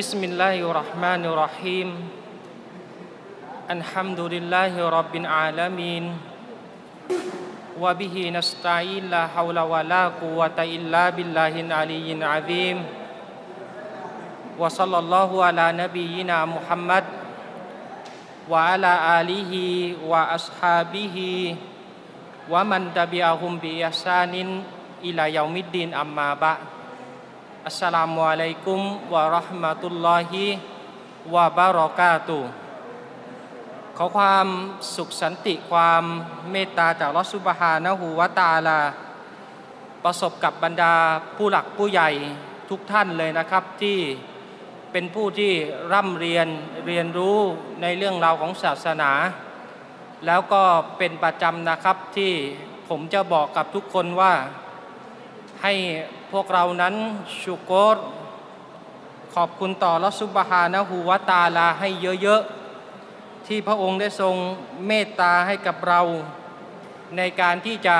بسم الله الرحمن الرحيم الحمد لله رب العالمين وبه نستعين لا حول ولا قوة إلا بالله العلي العظيم وصلى الله على نبينا محمد وعلى آله وأصحابه ومن تبعهم بإحسان إلى يوم الدين أما بعد อัสสลามุอะลัยกุมวะราะห์มะตุลลอฮิวะบารอกาตุขอความสุขสันติความเมตตาจากลอสุบฮานะฮูวะตาลา ประสบกับบรรดาผู้หลักผู้ใหญ่ทุกท่านเลยนะครับที่เป็นผู้ที่ร่ำเรียนเรียนรู้ในเรื่องราวของศาสนา แล้วก็เป็นประจำนะครับที่ผมจะบอกกับทุกคนว่าให้ พวกเรานั้นชุกรขอบคุณต่อรัสุบฮานะฮูวาตาลาให้เยอะๆ ที่พระองค์ได้ทรงเมตตาให้กับเรา ในการที่จะ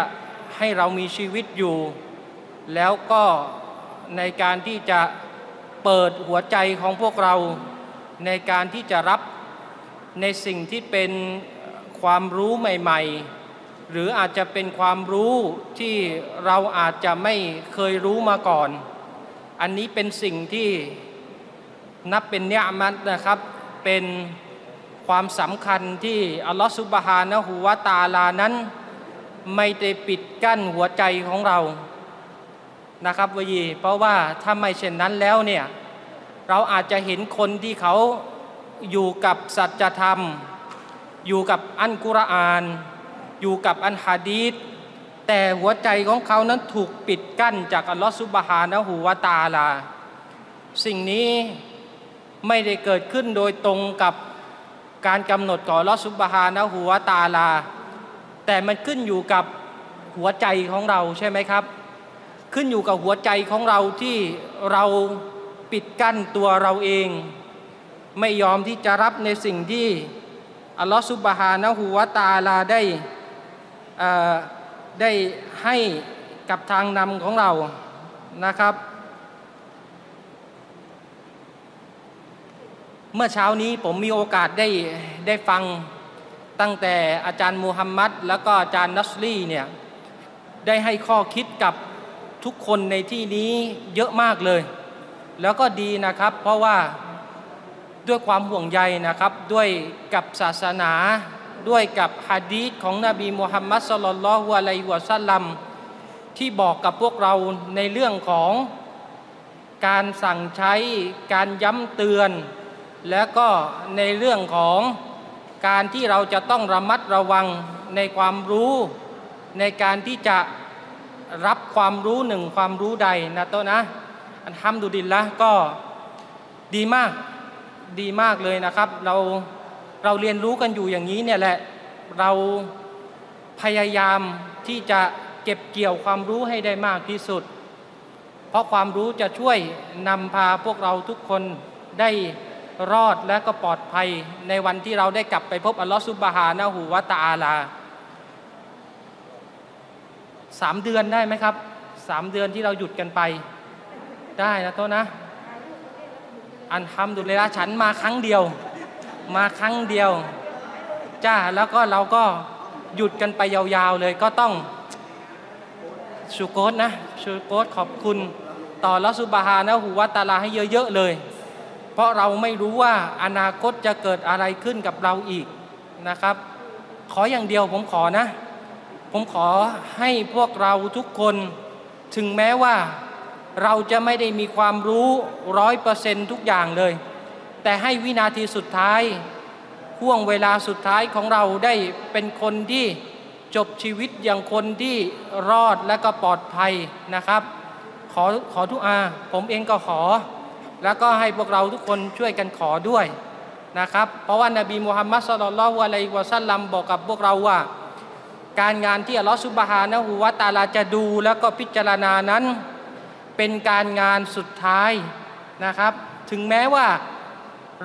ให้เรามีชีวิตอยู่ แล้วก็ในการที่จะเปิดหัวใจของพวกเรา ในการที่จะรับในสิ่งที่เป็นความรู้ใหม่ ๆ หรืออาจจะเป็นความรู้ที่เราอาจจะไม่เคยรู้มาก่อน อันนี้เป็นสิ่งที่นับเป็นเนียมัตนะครับ เป็นความสำคัญที่อัลลอฮฺสุบฮานะฮูวาตาลานั้น ไม่ได้ปิดกั้นหัวใจของเรานะครับวยีเพราะว่าถ้าไม่เช่นนั้นแล้วเนี่ยเราอาจจะเห็นคนที่เขาอยู่กับสัจธรรม อยู่กับอันกุรอาน อยู่กับอันฮะดีษแต่หัวใจของเขานั้นถูกปิดกั้นจากอัลลอฮฺสุบฮานะฮูวาตาลา สิ่งนี้ไม่ได้เกิดขึ้นโดยตรงกับการกำหนดของอัลลอฮฺสุบฮานะฮูวาตาลา แต่มันขึ้นอยู่กับหัวใจของเราใช่ไหมครับ ขึ้นอยู่กับหัวใจของเราที่เราปิดกั้นตัวเราเอง ไม่ยอมที่จะรับในสิ่งที่อัลลอฮฺสุบฮานะฮูวาตาลาได้ ได้ให้กับทางนำของเรานะครับ เมื่อเช้านี้ผมมีโอกาสได้ได้ฟังตั้งแต่อาจารย์มูฮัมมัดแล้วก็อาจารย์นัสลีเนี่ยได้ให้ข้อคิดกับทุกคนในที่นี้เยอะมากเลย แล้วก็ดีนะครับ เพราะว่าด้วยความห่วงใยนะครับด้วยกับศาสนา ด้วยกับฮะดีษของนบีมุฮัมมัดสลลัลลอฮุอะลัยฮิวะสัลลัมที่บอกกับพวกเราในเรื่องของการสั่งใช้การย้ำเตือน และก็ในเรื่องของการที่เราจะต้องระมัดระวังในความรู้ในการที่จะรับความรู้หนึ่งความรู้ใดนะโตนะอันทำดูดินละก็ดีมากดีมากเลยนะครับ เรา เราเรียนรู้กันอยู่อย่างนี้เนี่ยแหละเราพยายามที่จะเก็บเกี่ยวความรู้ให้ได้มากที่สุด เพราะความรู้จะช่วยนำพาพวกเราทุกคนได้รอดและก็ปลอดภัยในวันที่เราได้กลับไปพบอัลลอฮฺซุบฮานะฮูวาตาลาสามเดือนได้ไหมครับสามเดือนที่เราหยุดกันไป ได้นะโทษนะ อันทำดุลิละฉันมาครั้งเดียว มาครั้งเดียวจ้าแล้วก็เราก็หยุดกันไปยาวๆเลยก็ต้องชูโกตนะชูโกตขอบคุณต่อละสุบฮานะหูวาตาลาให้เยอะๆเลย เพราะเราไม่รู้ว่าอนาคตจะเกิดอะไรขึ้นกับเราอีกนะครับ ขออย่างเดียวผมขอนะ ผมขอให้พวกเราทุกคนถึงแม้ว่าเราจะไม่ได้มีความรู้ร้อยเปอร์เซนทุกอย่างเลย แต่ให้วินาทีสุดท้ายห่วงเวลาสุดท้ายของเราได้เป็นคนที่จบชีวิตอย่างคนที่รอดและก็ปลอดภัยนะครับ ขอขอทุกอา ผมเองก็ขอ แล้วก็ให้พวกเราทุกคนช่วยกันขอด้วยนะครับ เพราะว่านาบีมุฮัมมัดสุลลัลวะลัยวะสัลลัมบอกกับพวกเราว่า การงานที่อัลลอฮฺสุบฮานะฮูวาตาลาจะดูแล้วก็พิจารณานั้น เป็นการงานสุดท้ายนะครับ ถึงแม้ว่า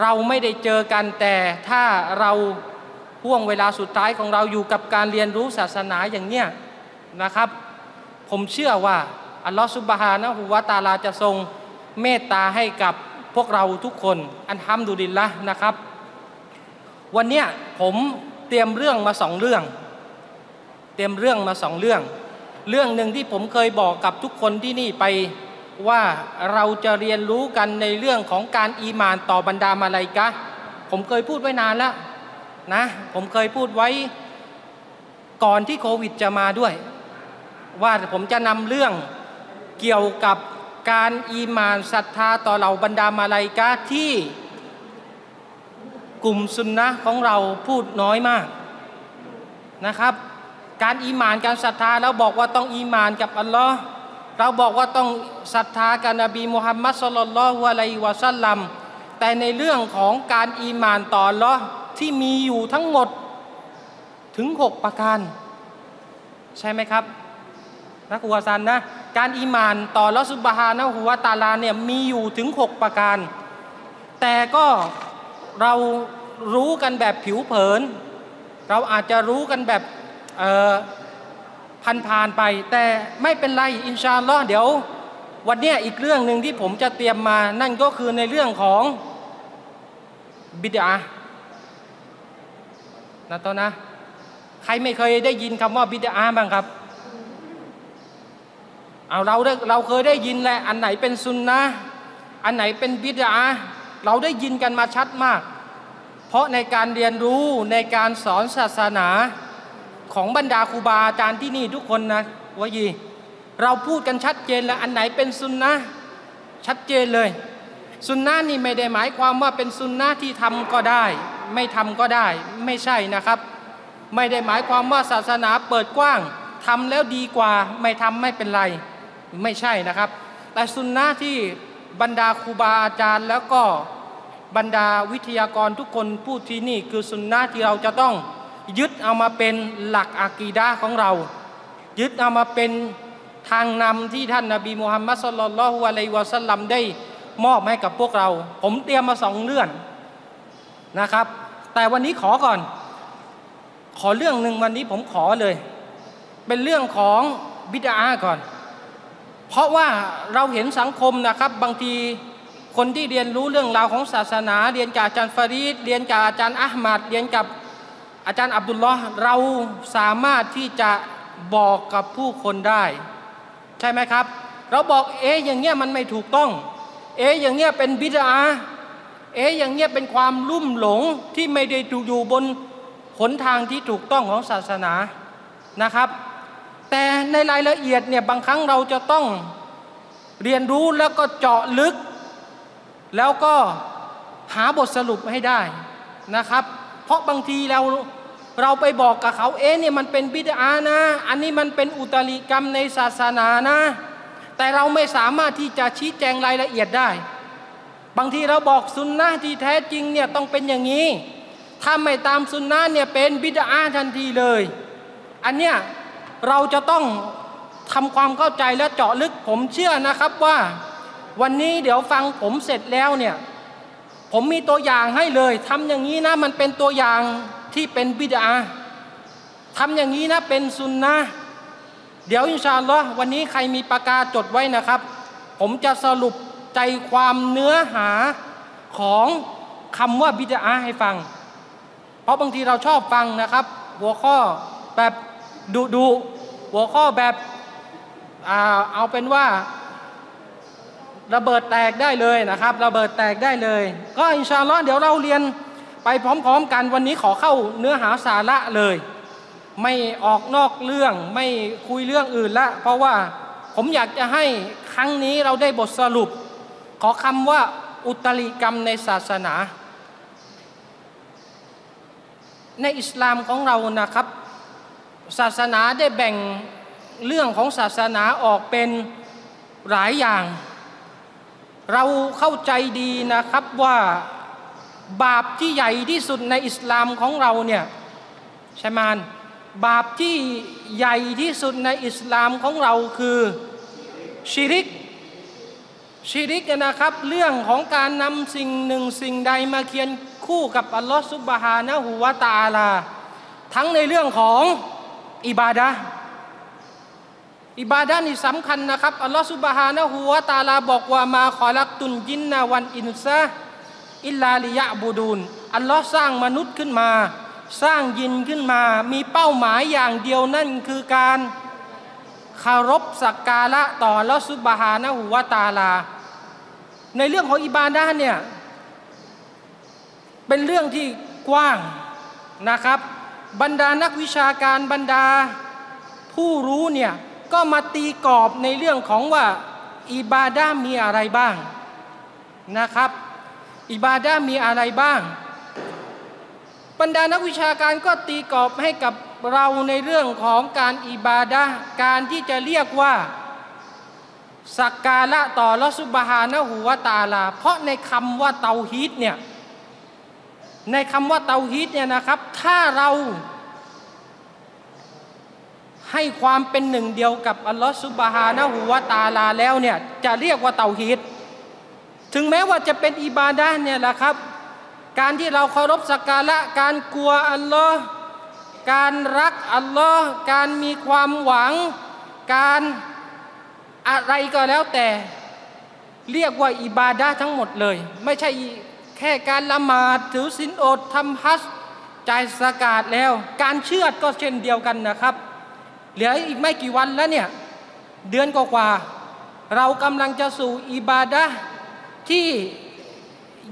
เราไม่ได้เจอกันแต่ถ้าเราห่วงเวลาสุดท้ายของเราอยู่กับการเรียนรู้ศาสนาอย่างเนี้ยนะครับ ผมเชื่อว่าอัลลอฮฺสุบฮานะฮูวาตาลาจะทรงเมตตาให้กับพวกเราทุกคนอันทำดูดินละนะครับ วันเนี้ยผมเตรียมเรื่องมาสองเรื่อง เตรียมเรื่องมาสองเรื่อง เรื่องหนึ่งที่ผมเคยบอกกับทุกคนที่นี่ไป ว่าเราจะเรียนรู้กันในเรื่องของการอีมานต่อบรรดามาลายกะผมเคยพูดไว้นานแล้วนะ ผมเคยพูดไว้ก่อนที่โควิดจะมาด้วย ว่าผมจะนำเรื่องเกี่ยวกับการอีมานศรัทธาต่อเหล่าบรรดามาลายกะที่กลุ่มสุนนะของเราพูดน้อยมากนะครับ การอีมานการศรัทธาแล้วบอกว่าต้องอีมานกับอัลลอฮ์ เราบอกว่าต้องศรัทธากับนบีมุฮัมมัดสุลลัลฮุอะลัยวะสัลลัมแต่ในเรื่องของการอีมานต่อลอที่มีอยู่ทั้งหมดถึงหกประการ ใช่ไหมครับนักอุวซันนะการอีมานต่อลอสุบฮานะหัวตาลาเนี่ยมีอยู่ถึง 6 ประการ แต่ก็เรารู้กันแบบผิวเผิน เราอาจจะรู้กันแบบ ผ่านไป แต่ไม่เป็นไรอินชาอัลลอฮ์เดี๋ยว วันนี้อีกเรื่องหนึ่งที่ผมจะเตรียมมานั่นก็คือในเรื่องของบิดานะตอนนะ ใครไม่เคยได้ยินคำว่าบิดาบ้างครับเอาเราเราเคยได้ยินแหละอันไหนเป็นซุนนะอันไหนเป็นบิดาเราได้ยินกันมาชัดมาก เพราะในการเรียนรู้ในการสอนศาสนา ของบรรดาครูบาอาจารย์ที่นี่ทุกคนนะวะยีเราพูดกันชัดเจนแล้วอันไหนเป็นซุนนะชัดเจนเลยซุนนะนี่ไม่ได้หมายความว่าเป็นซุนนะที่ทำก็ได้ ไม่ทำก็ได้ ไม่ใช่นะครับ ไม่ได้หมายความว่าศาสนาเปิดกว้างทำแล้วดีกว่า ไม่ทำไม่เป็นไร ไม่ใช่นะครับ แต่สุนนะที่บรรดาครูบาอาจารย์ แล้วก็บรรดาวิทยากรทุกคนพูดที่นี่ คือสุนนะที่เราจะต้อง ยึดเอามาเป็นหลักอากีดาของเรา ยึดเอามาเป็นทางนำที่ท่านนาบีมุฮัมมัดสุลลัลฮุอะลัยวะสัลลัมได้มอบให้กับพวกเรา ผมเตรียมมาสองเรื่องนะครับ แต่วันนี้ขอก่อน ขอเรื่องหนึ่งวันนี้ผมขอเลย เป็นเรื่องของบิดาก่อน เพราะว่าเราเห็นสังคมนะครับบางทีคนที่เรียนรู้เรื่องราวของศาสนา เรียนจากอาจารย์ฟารีดเรียนจากอาจารย์อัลมัดเรียนกับ อาจารย์อับดุลลอฮ์เราสามารถที่จะบอกกับผู้คนได้ ใช่ไหมครับ เราบอกเอ๊อย่างเงี้ยมันไม่ถูกต้อง เอ๊อย่างเงี้ยเป็นบิดาเอ๊อย่างเงี้ยเป็นความลุ่มหลงที่ไม่ได้อยู่บนหนทางที่ถูกต้องของศาสนานะครับ แต่ในรายละเอียดเนี่ยบางครั้งเราจะต้องเรียนรู้แล้วก็เจาะลึก แล้วก็หาบทสรุปให้ได้นะครับ เพราะบางทีเราเราไปบอกกับเขาเอ๊ะเนี่ยมันเป็นบิดานะ อันนี้มันเป็นอุตริกรรมในศาสนานะ แต่เราไม่สามารถที่จะชี้แจงรายละเอียดได้ บางทีเราบอกสุนนะที่แท้จริงเนี่ยต้องเป็นอย่างนี้ ถ้าไม่ตามสุนนะเนี่ยเป็นบิดาทันทีเลย อันเนี้ยเราจะต้องทำความเข้าใจและเจาะลึกผมเชื่อนะครับว่า วันนี้เดี๋ยวฟังผมเสร็จแล้วเนี่ย ผมมีตัวอย่างให้เลยทำอย่างนี้นะมันเป็นตัวอย่างที่เป็นบิดาทำอย่างนี้นะเป็นซุนนะเดี๋ยวอินชาอัลลอฮ์วันนี้ใครมีปากกาจดไว้นะครับ ผมจะสรุปใจความเนื้อหาของคำว่าบิดาให้ฟัง เพราะบางทีเราชอบฟังนะครับ หัวข้อแบบดูดูหัวข้อแบบเอาเป็นว่า ระเบิดแตกได้เลยนะครับ ระเบิดแตกได้เลย ก็อินชาอัลลอฮ์เดี๋ยวเราเรียนไปพร้อม ๆ กันวันนี้ขอเข้าเนื้อหาสาระเลย ไม่ออกนอกเรื่องไม่คุยเรื่องอื่นละ เพราะว่าผมอยากจะให้ครั้งนี้เราได้บทสรุป ขอคำว่าอุตริกรรมในศาสนา ในอิสลามของเรานะครับ ศาสนาได้แบ่งเรื่องของศาสนาออกเป็นหลายอย่าง เราเข้าใจดีนะครับว่าบาปที่ใหญ่ที่สุดในอิสลามของเราเนี่ยใช่ไหมบาปที่ใหญ่ที่สุดในอิสลามของเราคือชิริกชิริกนะครับ เรื่องของการนำสิ่งหนึ่งสิ่งใดมาเคียนคู่กับอัลลอฮฺสุบฮานะฮูวาตาลา ทั้งในเรื่องของอิบาดะ อิบาดานี่สำคัญนะครับอัลลอฮฺสุบฮานะฮูวาตาลาบอกว่ามาขอลักตุนยินนาวันอินซาอิลลาลิยะบูดูนอัลลอฮ์สร้างมนุษย์ขึ้นมา สร้างยินขึ้นมา มีเป้าหมายอย่างเดียวนั่นคือการคารพสักการะต่อลอสุบฮานะหูวาตาลา ในเรื่องของอิบาดาเนี่ยเป็นเรื่องที่กว้างนะครับ บรรดานักวิชาการบรรดาผู้รู้เนี่ย ก็มาตีกรอบในเรื่องของว่าอิบาดามีอะไรบ้างนะครับ อิบาดามีอะไรบ้าง บรรดานักวิชาการก็ตีกรอบให้กับเราในเรื่องของการอิบาดะการที่จะเรียกว่าสักการะต่อลอสุบฮานะหูวตาลา เพราะในคำว่าเตาฮีตเนี่ยในคำว่าเตาฮีตเนี่ยนะครับ ถ้าเรา ให้ความเป็นหนึ่งเดียวกับอัลลอฮฺสุบฮานะหูวาตาลาแล้วเนี่ยจะเรียกว่าเตาฮีตถึงแม้ว่าจะเป็นอิบาดะเนี่ยแหละครับ การที่เราเคารพสักการะการกลัวอัลลอฮ์การรักอัลลอฮ์การมีความหวัง การอะไรก็แล้วแต่เรียกว่าอิบาดะทั้งหมดเลย ไม่ใช่แค่การละหมาดถือศีลอดทำฮัจใจสกาดแล้ว การเชื่อก็เช่นเดียวกันนะครับ เหลืออีกไม่กี่วันแล้วเนี่ยเดือนกว่าเรากำลังจะสู่อิบาดะที่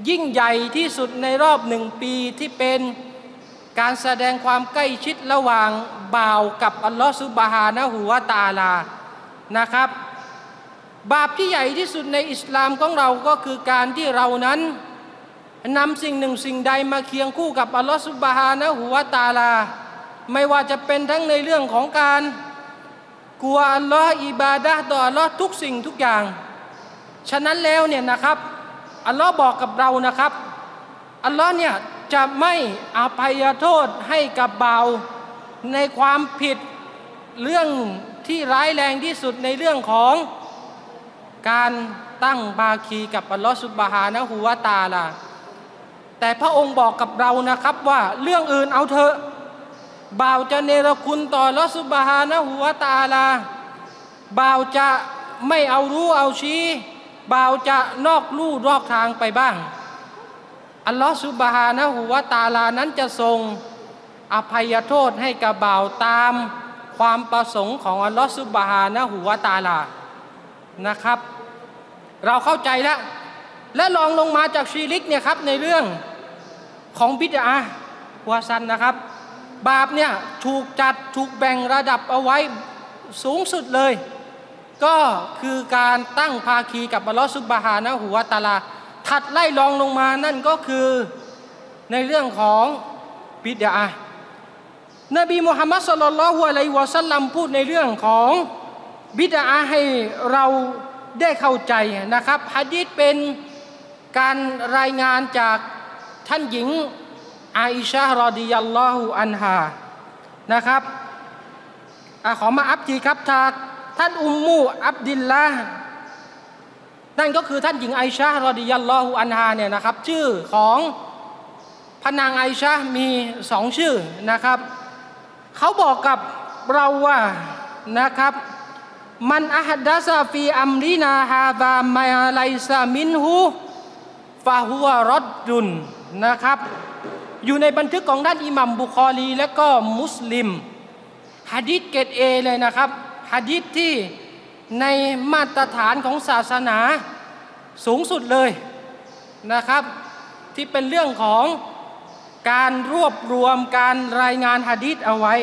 ยิ่งใหญ่ที่สุดในรอบหนึ่งปีที่เป็นการแสดงความใกล้ชิดระหว่างบ่าวกับอัลลอฮฺซุบฮานะหูวาตาลานะครับ บาปที่ใหญ่ที่สุดในอิสลามของเราก็คือการที่เรานั้นนำสิ่งหนึ่งสิ่งใดมาเคียงคู่กับอัลลอฮฺซุบฮานะหูวาตาลา ไม่ว่าจะเป็นทั้งในเรื่องของการกลัวอัลลอฮฺอิบาดะต่ออัลลอฮฺทุกสิ่งทุกอย่าง ฉะนั้นแล้วเนี่ยนะครับอัลลอฮ์บอกกับเรานะครับอัลลอฮ์เนี่ยจะไม่อภัยโทษให้กับเบาในความผิดเรื่องที่ร้ายแรงที่สุดในเรื่องของการตั้งบาคีกับอัลลอฮฺสุบฮานะฮูวาตาลาแต่พระองค์บอกกับเรานะครับว่าเรื่องอื่นเอาเถอะ บ่าวจะเนรคุณต่อลอสุบฮานะฮูวาตาลาบ่าวจะไม่เอารู้เอาชี้บ่าวจะนอกลู่นอกทางไปบ้าง อัลลอฮฺสุบฮานะฮูวาตาลานั้นจะทรงอภัยโทษให้กับบ่าวตามความประสงค์ของอัลลอฮฺสุบฮานะฮูวาตาลานะครับ เราเข้าใจแล้ว และลองลงมาจากชีริกเนี่ยครับในเรื่องของบิดาหัวซันนะครับ บาปเนี่ยถูกจัดถูกแบ่งระดับเอาไว้สูงสุดเลย ก็คือการตั้งภาคีกับอัลลอฮฺสุบฮานะฮูวตาลา ถัดไล่ลองลงมานั่นก็คือในเรื่องของบิดา นบีมุฮัมมัดสุลลัลฮุอะลัยวะสัลลัมพูดในเรื่องของบิดาให้เราได้เข้าใจนะครับฮะดีษเป็นการรายงานจากท่านหญิง อาอิชารอดิยัลลอฮุอันฮานะครับอขอมาอัพทีครับทาท่านอุมมูอับดิลละนั่นก็คือท่านหญิงไอชารอดิยัลลอฮุอันฮาเนี่ยนะครับชื่อของพระนางไอชามีสองชื่อนะครับ เขาบอกกับเราว่านะครับ من أحدث في أمرنا هذا ما ليس منه فهو رد นะครับ อยู่ในบันทึกของท่านอิหม่ามบุคอรีและก็มุสลิมฮะดิษเกรด A เลยนะครับฮะดิษที่ในมาตรฐานของศาสนาสูงสุดเลยนะครับ ที่เป็นเรื่องของการรวบรวมการรายงานฮะดีษเอาไว้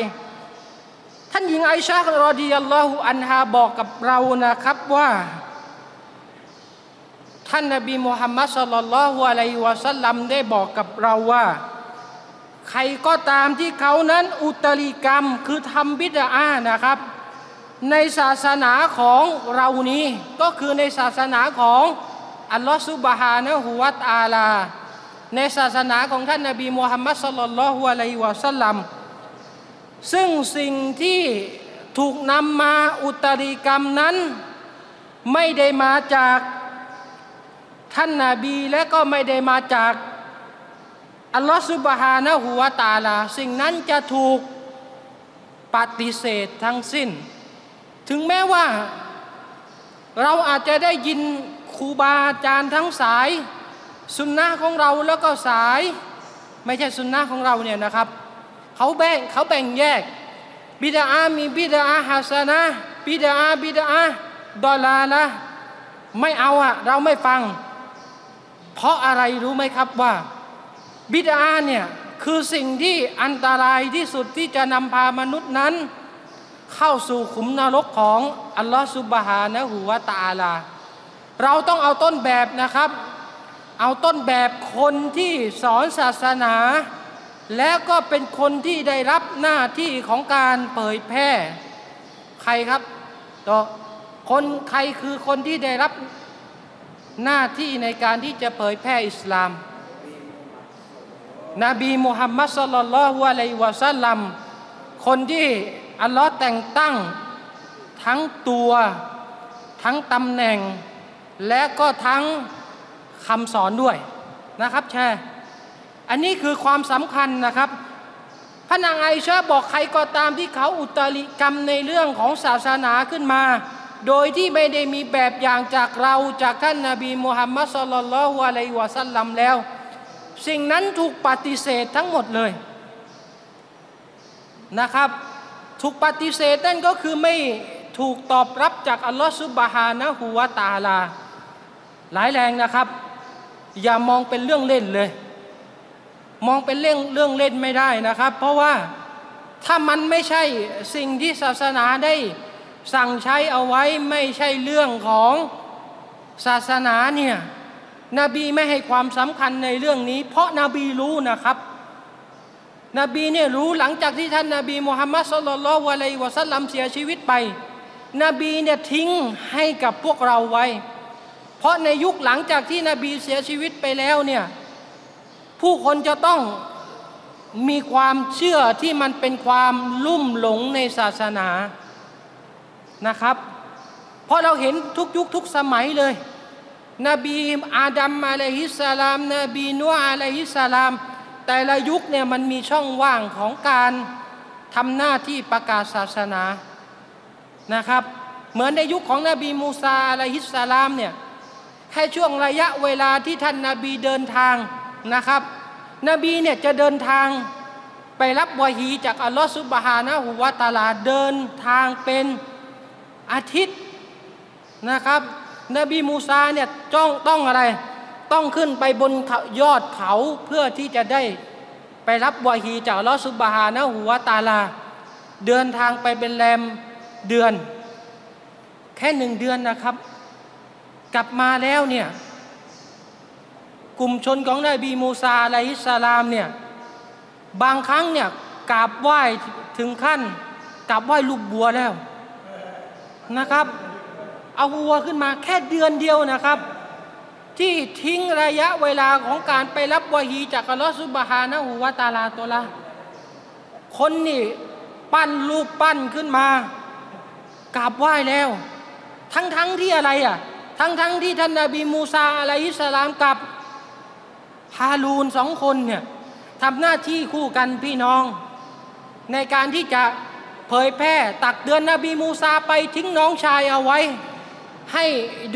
ท่านหญิงไอชารอดียัลลอฮุอันฮาบอกกับเรานะครับว่า ท่านนบีมุฮัมมัดสลลัลลอฮุอะลัยวะสัลลัมได้บอกกับเราว่า ใครก็ตามที่เขานั้นอุตริกรรมคือทำบิดานะครับ ในศาสนาของเรานี้ก็คือในศาสนาของอัลลอฮฺสุบฮานะฮุวาตาลา ในศาสนาของท่านนบีมูฮัมมัดสุลลัลฮุอะลัยวะสัลลัมซึ่งสิ่งที่ถูกนำมาอุตริกรรมนั้น ไม่ได้มาจากท่านนาบีและก็ไม่ได้มาจาก อัลลอฮฺสุบฮานะฮุวาตาลา สิ่งนั้นจะถูกปฏิเสธทั้งสิ้น ถึงแม้ว่าเราอาจจะได้ยินครูบาอาจารย์ทั้งสาย สุนนะของเราแล้วก็สาย ไม่ใช่สุนนะของเราเนี่ยนะครับเขาแบ่งเขาแบ่งแยกบิดามีบิดาฮัสนะบิดาบิดาดอลาละไม่เอาอะเราไม่ฟัง เพราะอะไรรู้ไหมครับว่า บิดาเนี่ยคือสิ่งที่อันตรายที่สุดที่จะนำพามนุษย์นั้น เข้าสู่ขุมนรกของอัลลอฮฺสุบฮานะหูวาตาลา เราต้องเอาต้นแบบนะครับ เอาต้นแบบคนที่สอนศาสนา แล้วก็เป็นคนที่ได้รับหน้าที่ของการเผยแพร่ใครครับต่อคนใครคือคนที่ได้รับหน้าที่ในการที่จะเผยแพร่อิสลาม นบีมุฮัมมัดสุลลัลฮุอะลัยวะสัลลัมคนที่อัลลอฮ์แต่งตั้งทั้งตัวทั้งตำแหน่ง และก็ทั้งคำสอนด้วยนะครับแชร์อันนี้คือความสำคัญนะครับพระนางไอชาบอกใครก็ตามที่เขาอุตริกรรมในเรื่องของศาสนาขึ้นมา โดยที่ไม่ได้มีแบบอย่างจากเราจากท่านนาบีมุฮัมมัดสุลลัลฮุอะลัยวะสัลลัมแล้ว สิ่งนั้นถูกปฏิเสธทั้งหมดเลยนะครับ ถูกปฏิเสธนั่นก็คือไม่ถูกตอบรับจากอัลลอฮฺซุบฮานะฮูวาตาลา หลายแรงนะครับ อย่ามองเป็นเรื่องเล่นเลย มองเป็นเรื่องเรื่องเล่นไม่ได้นะครับ เพราะว่าถ้ามันไม่ใช่สิ่งที่ศาสนาได้สั่งใช้เอาไว้ไม่ใช่เรื่องของศาสนาเนี่ย นบีไม่ให้ความสำคัญในเรื่องนี้ เพราะนาบีรู้นะครับ นบีเนี่ยรู้หลังจากที่ท่านนาบีมุฮัมมัดสุลลัลวะลัยวะสัลลัมเสียชีวิตไป นบีเนี่ยทิ้งให้กับพวกเราไว้ เพราะในยุคหลังจากที่นบีเสียชีวิตไปแล้วเนี่ยผู้คนจะต้องมีความเชื่อที่มันเป็นความลุ่มหลงในศาสนานะครับ เพราะเราเห็นทุกยุคทุกสมัยเลย นบีอาดัมอะลัยฮิสสลามนบีนัวอะลัยฮิสสลาม แต่ละยุคเนี่ยมันมีช่องว่างของการทำหน้าที่ประกาศศาสนานะครับ เหมือนในยุคของนบีมูซาอะลัยฮิสสลามเนี่ยแค่ช่วงระยะเวลาที่ท่านนาบีเดินทางนะครับ นบีเนี่ยจะเดินทางไปรับวะฮีจากอัลลอฮฺสุบฮานะฮูวาตาลาเดินทางเป็นอาทิตย์นะครับ นบีมูซาเนี่ยจ้องต้องอะไร ต้องขึ้นไปบนยอดเขาเพื่อที่จะได้ไปรับวาฮีจากลอสุบฮานะหัวตาลา เดินทางไปเป็นแรมเดือน แค่หนึ่งเดือนนะครับ กลับมาแล้วเนี่ยกลุ่มชนของนบีมูซาอะลัยฮิสสลามเนี่ยบางครั้งเนี่ยกราบไหว้ถึงขั้นกราบไหว้ลูกบัวแล้วนะครับ เอาวัวขึ้นมาแค่เดือนเดียวนะครับ ที่ทิ้งระยะเวลาของการไปรับวะฮีจากอัลลอฮฺสุบฮานะฮูวาตาลาตัวละคนนี่ปั้นรูปปั้นขึ้นมากราบไหว้แล้ว ทั้งทั้งที่อะไรอะทั้งทั้งที่ท่านนบีมูซาอะลัยฮิสสลามกับฮารูนสองคนเนี่ยทำหน้าที่คู่กันพี่น้อง ในการที่จะเผยแพร่ตักเดือนนบีมูซาไปทิ้งน้องชายเอาไว้ ให้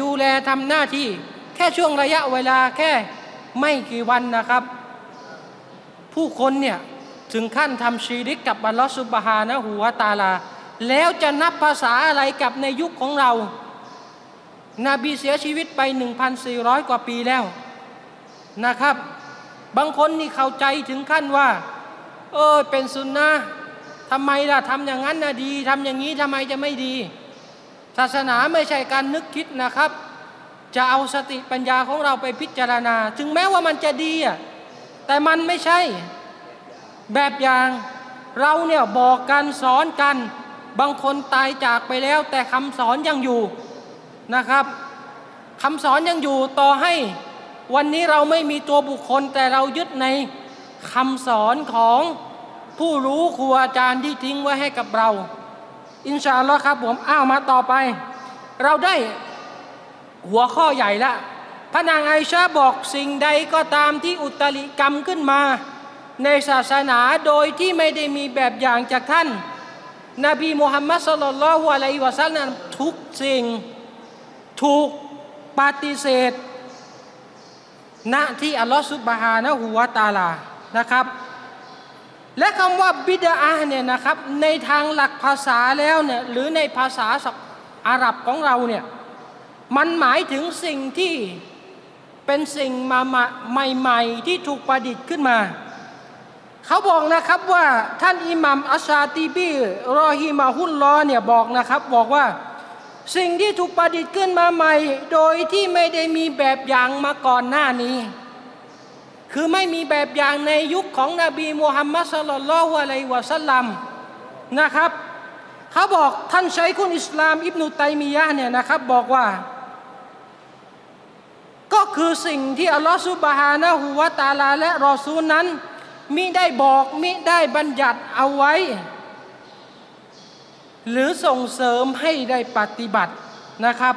ดูแลทำหน้าที่ แค่ช่วงระยะเวลาแค่ไม่กี่วันนะครับ ผู้คนเนี่ยถึงขั้นทำชีริกกับอัลลอสุบฮานะหูวตาลา แล้วจะนับภาษาอะไรกับในยุคของเรา นาบีเสียชีวิตไป 1,400 กว่าปีแล้วนะครับ บางคนนี่เข้าใจถึงขั้นว่า เออเป็นสุนนะทำไมล่ะทำอย่างนั้นนะดีทำอย่างนี้ทำไมจะไม่ดี ศาสนาไม่ใช่การนึกคิดนะครับ จะเอาสติปัญญาของเราไปพิจารณา ถึงแม้ว่ามันจะดีอะแต่มันไม่ใช่แบบอย่างเราเนี่ยบอกกันสอนกัน บางคนตายจากไปแล้ว แต่คำสอนยังอยู่นะครับคำสอนยังอยู่ต่อให้วันนี้เราไม่มีตัวบุคคล แต่เรายึดในคำสอนของผู้รู้ครูอาจารย์ที่ทิ้งไว้ให้กับเรา อินชาอัลลอฮ์ครับผมอ้าวมาต่อไป เราได้หัวข้อใหญ่ละพระนางไอชาบอกสิ่งใดก็ตามที่อุตริกรรมขึ้นมา ในศาสนาโดยที่ไม่ได้มีแบบอย่างจากท่าน นบีมุฮัมมัดสุลลัลฮุอะลัยฮิวะซัลลัมทุกสิ่งถูกปฏิเสธณที่อัลลอฮฺสุบฮานะฮูวตาลานะครับ และคำว่าบิดาเนี่ยนะครับในทางหลักภาษาแล้วเนี่ยหรือในภาษาอาหรับของเราเนี่ยมันหมายถึงสิ่งที่เป็นสิ่งมาใหม่ ๆ ที่ถูกประดิษฐ์ขึ้นมา เขาบอกนะครับว่าท่านอิหมัมอัชาตีบีรอฮิมาฮุลลอเนี่ยบอกนะครับบอกว่าสิ่งที่ถูกประดิษฐ์ขึ้นมาใหม่ โดยที่ไม่ได้มีแบบอย่างมาก่อนหน้านี้ คือไม่มีแบบอย่างในยุคของนบีมูฮัมมัดสลลัลฮุอะลัยวะสัลลัมนะครับเขาบอกท่านชัยคุณอิสลามอิบนุตัยมียะเนี่ยนะครับบอกว่า ก็คือสิ่งที่อัลลอฮฺสุบฮานะฮูวาตาลาและรอซูลนั้นมิได้บอกมิได้บัญญัติเอาไว้ หรือส่งเสริมให้ได้ปฏิบัตินะครับ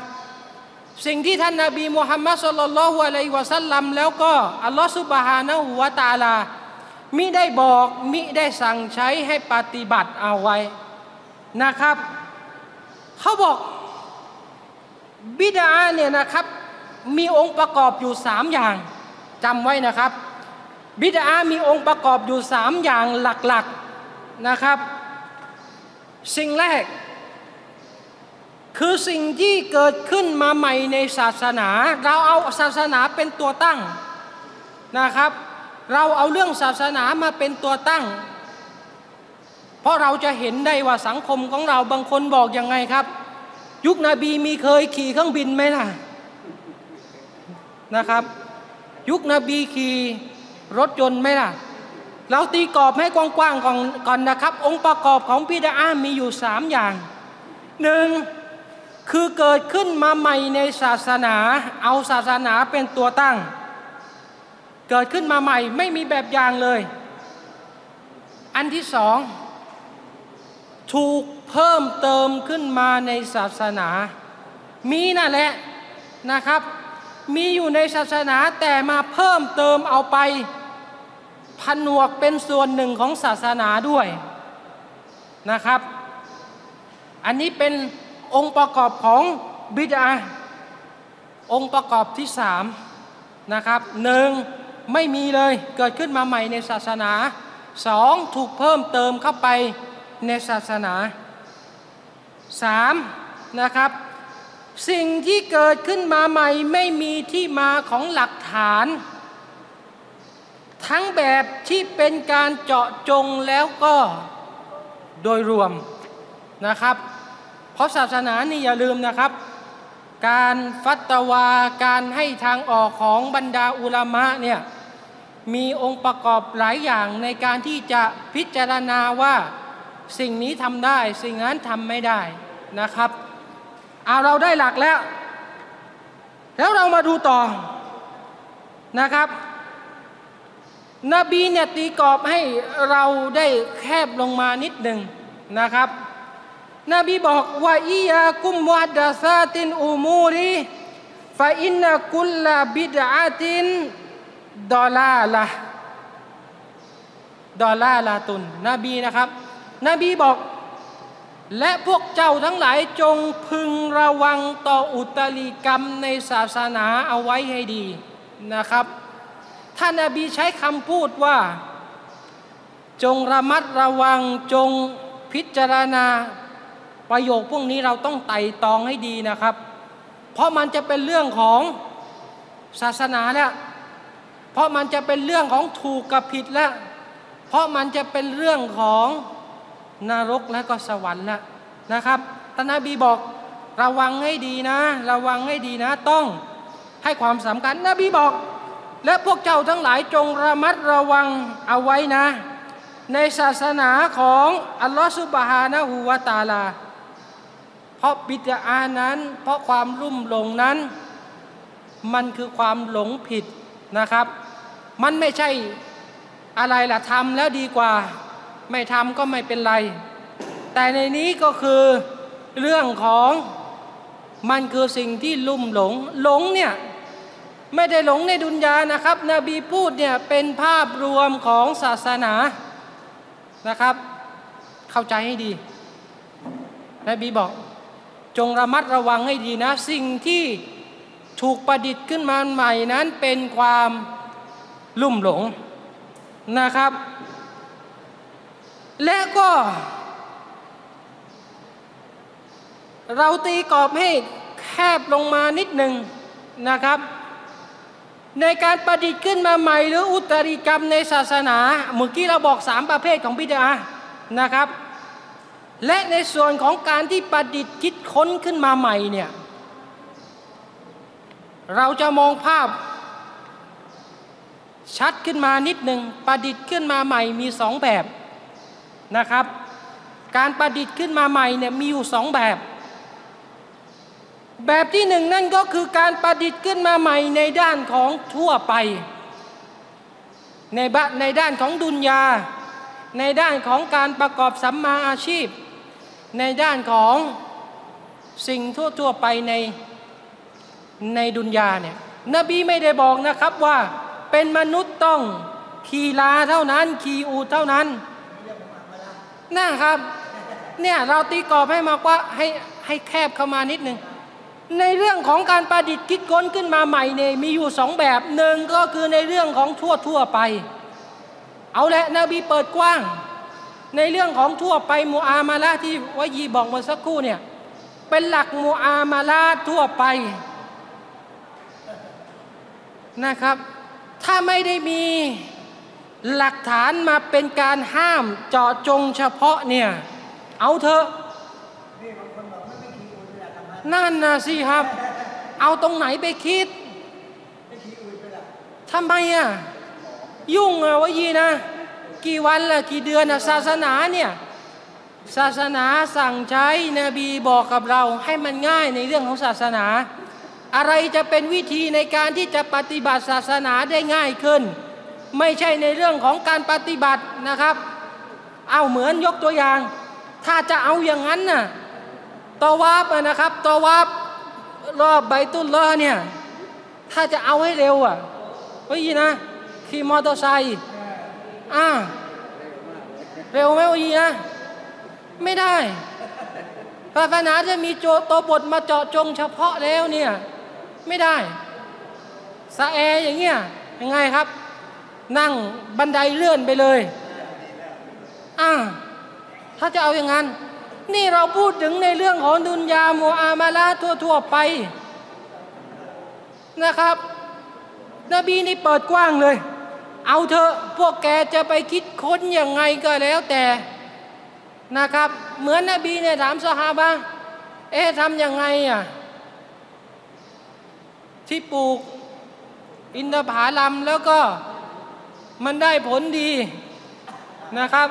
สิ่งที่ท่านนาบีมุฮัมมัดสุลลัลฮุอะลัยวะสัลลัมแล้วก็อัลลอฮฺสุบฮานะฮูวาตาลามิได้บอกมิได้สั่งใช้ให้ปฏิบัติเอาไว้นะครับ เขาบอกบิดาเนี่ยนะครับ มีองค์ประกอบอยู่สามอย่างจำไว้นะครับ บิดามีองค์ประกอบอยู่สามอย่างหลักๆนะครับ สิ่งแรก คือสิ่งที่เกิดขึ้นมาใหม่ในศาสนา เราเอาศาสนาเป็นตัวตั้งนะครับ เราเอาเรื่องศาสนามาเป็นตัวตั้ง เพราะเราจะเห็นได้ว่าสังคมของเราบางคนบอกยังไงครับ ยุคนบีมีเคยขี่เครื่องบินไหมล่ะนะครับ ยุคนบีขี่รถยนต์ไหมล่ะ เราตีกรอบให้กว้างๆก่อนนะครับ องค์ประกอบของพิดามีอยู่สามอย่างหนึ่ง คือเกิดขึ้นมาใหม่ในศาสนา เอาศาสนาเป็นตัวตั้ง เกิดขึ้นมาใหม่ไม่มีแบบอย่างเลย อันที่สอง ถูกเพิ่มเติมขึ้นมาในศาสนา มีนั่นแหละนะครับ มีอยู่ในศาสนาแต่มาเพิ่มเติมเอาไปผนวกเป็นส่วนหนึ่งของศาสนาด้วยนะครับ อันนี้เป็น องค์ประกอบของบิดาองค์ประกอบที่สามนะครับหนึ่งไม่มีเลยเกิดขึ้นมาใหม่ในศาสนาสองถูกเพิ่มเติมเข้าไปในศาสนาสามนะครับสิ่งที่เกิดขึ้นมาใหม่ไม่มีที่มาของหลักฐาน ทั้งแบบที่เป็นการเจาะจงแล้วก็โดยรวมนะครับ ราะศาสนานี่อย่าลืมนะครับ การฟัตวาการให้ทางออกของบรรดาอุลามะเนี่ยมีองค์ประกอบหลายอย่างในการที่จะพิจารณาว่าสิ่งนี้ทำได้ สิ่งนั้นทำไม่ได้นะครับเอาเราได้หลักแล้ว แล้วเรามาดูต่อนะครับ นบีเนี่ยตีกรอบให้เราได้แคบลงมานิดหนึ่งนะครับ นบีบอกว่าอียากุมวัดซาตินอูมูรีฟาอินนักุลลาบิดาตินดอลาละดอลาลาตุน นบีนะครับ นบีบอก และพวกเจ้าทั้งหลายจงพึงระวังต่ออุตริกรรมในศาสนาเอาไว้ให้ดีนะครับ ท่านนบีใช้คำพูดว่า จงระมัดระวังจงพิจารณา ประโยคพวกนี้เราต้องไต่ตองให้ดีนะครับ เพราะมันจะเป็นเรื่องของศาสนาแล้วเพราะมันจะเป็นเรื่องของถูกกับผิดแล้วเพราะมันจะเป็นเรื่องของนรกและก็สวรรค์แล้วนะครับท่านนบีบอกระวังให้ดีนะ ระวังให้ดีนะต้องให้ความสำคัญนบีบอก และพวกเจ้าทั้งหลายจงระมัดระวังเอาไว้นะ ในศาสนาของอัลลอฮฺสุบฮานะฮูวาตาลา เพราะบิดานั้น เพราะความรุ่มหลงนั้น มันคือความหลงผิดนะครับ มันไม่ใช่อะไรล่ะทำแล้วดีกว่า ไม่ทำก็ไม่เป็นไร แต่ในนี้ก็คือเรื่องของมันคือสิ่งที่ลุ่มหลง หลงเนี่ยไม่ได้หลงในดุนยานะครับ นบีพูดเนี่ยเป็นภาพรวมของศาสนานะครับ เข้าใจให้ดี นบีบอก จงระมัดระวังให้ดีนะ สิ่งที่ถูกประดิษฐ์ขึ้นมาใหม่นั้นเป็นความลุ่มหลงนะครับ และก็ เราตีกรอบให้แคบลงมานิดหนึ่งนะครับ ในการประดิษฐ์ขึ้นมาใหม่หรืออุตริกรรมในศาสนา เมื่อกี้เราบอกสามประเภทของบิดานะครับ และในส่วนของการที่ประดิษฐ์คิดค้นขึ้นมาใหม่เนี่ยเราจะมองภาพ ชัดขึ้นมานิดหนึ่งประดิษฐ์ขึ้นมาใหม่มีสองแบบนะครับ การประดิษฐ์ขึ้นมาใหม่เนี่ยมีอยู่สองแบบ แบบที่หนึ่งนั่นก็คือการประดิษฐ์ขึ้นมาใหม่ในด้านของทั่วไป ในบในด้านของดุนยา ในด้านของการประกอบสัมมาอาชีพ ในด้านของสิ่งทั่วๆไปในในดุนยาเนี่ยนบีไม่ได้บอกนะครับว่าเป็นมนุษย์ต้องขี่ลาเท่านั้น ขี่อูเท่านั้นนะครับ เนี่ยเราตีกรอบให้มากว่าให้ให้แคบเข้ามานิดนึงในเรื่องของการประดิษฐ์คิดค้นขึ้นมาใหม่เนี่ยมีอยู่สองแบบหนึ่งก็คือในเรื่องของทั่วทั่วไป เอาละนบีเปิดกว้าง ในเรื่องของทั่วไปมูอามาลาที่วายีบอกเมื่อสักครู่เนี่ยเป็นหลักมูอามาลาทั่วไปนะครับ ถ้าไม่ได้มีหลักฐานมาเป็นการห้ามเจาะจงเฉพาะเนี่ย เอาเถอะนั่นนะสิครับ เอาตรงไหนไปคิดทำไมอะ ยุ่งอะวะยีนะ กี่วันละกี่เดือนอะศาสนาเนี่ยศาสนาสั่งใช้นบีบอกกับเราให้มันง่ายในเรื่องของศาสนา อะไรจะเป็นวิธีในการที่จะปฏิบัติศาสนาได้ง่ายขึ้น ไม่ใช่ในเรื่องของการปฏิบัตินะครับ เอาเหมือนยกตัวอย่าง ถ้าจะเอาอย่างนั้นน่ะตวาบนะครับตวาบรอบใบตุลลอเนี่ยถ้าจะเอาให้เร็วอะเฮ้ยนะขี่มอเตอร์ไซค์ อ่าเร็วไหมวะยีนะ ไม่ได้ศาสนาจะมีโจตบทมาเจาะจงเฉพาะแล้วเนี่ย ไม่ได้สะแออย่างเงี้ยยังไงครับ นั่งบันไดเลื่อนไปเลยอ่าถ้าจะเอาอย่างนั้น นี่เราพูดถึงในเรื่องของดุนยาโมอามาลาทั่วๆไปนะครับ นบีนี่เปิดกว้างเลย เอาเถอะพวกแกจะไปคิดค้นยังไงก็แล้วแต่นะครับ เหมือนนบีเนี่ยถามสหาบะเอ๊ะทำยังไงอะที่ปลูกอินทผลัมแล้วก็มันได้ผลดีนะครับ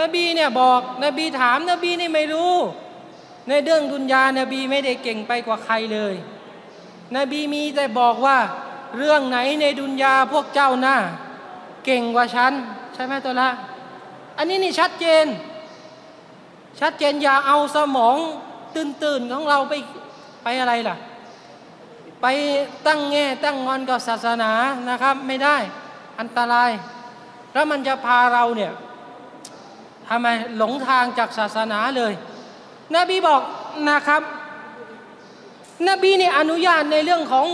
นบีเนี่ยบอกนบีถามนบีนี่ไม่รู้ ในเรื่องดุนยานบีไม่ได้เก่งไปกว่าใครเลย นบีมีแต่บอกว่าเรื่องไหนในดุนยาพวกเจ้าน่า เก่งกว่าฉัน ใช่ไหมตัวละ อันนี้นี่ชัดเจน ชัดเจนอย่าเอาสมองตื่นๆของเราไปไปอะไรล่ะ ไปตั้งแง่ตั้งงอนกับศาสนานะครับ ไม่ได้อันตราย แล้วมันจะพาเราเนี่ยทำไมหลงทางจากศาสนาเลย นบีบอกนะครับ นบีเนี่ยอนุญาตในเรื่องของ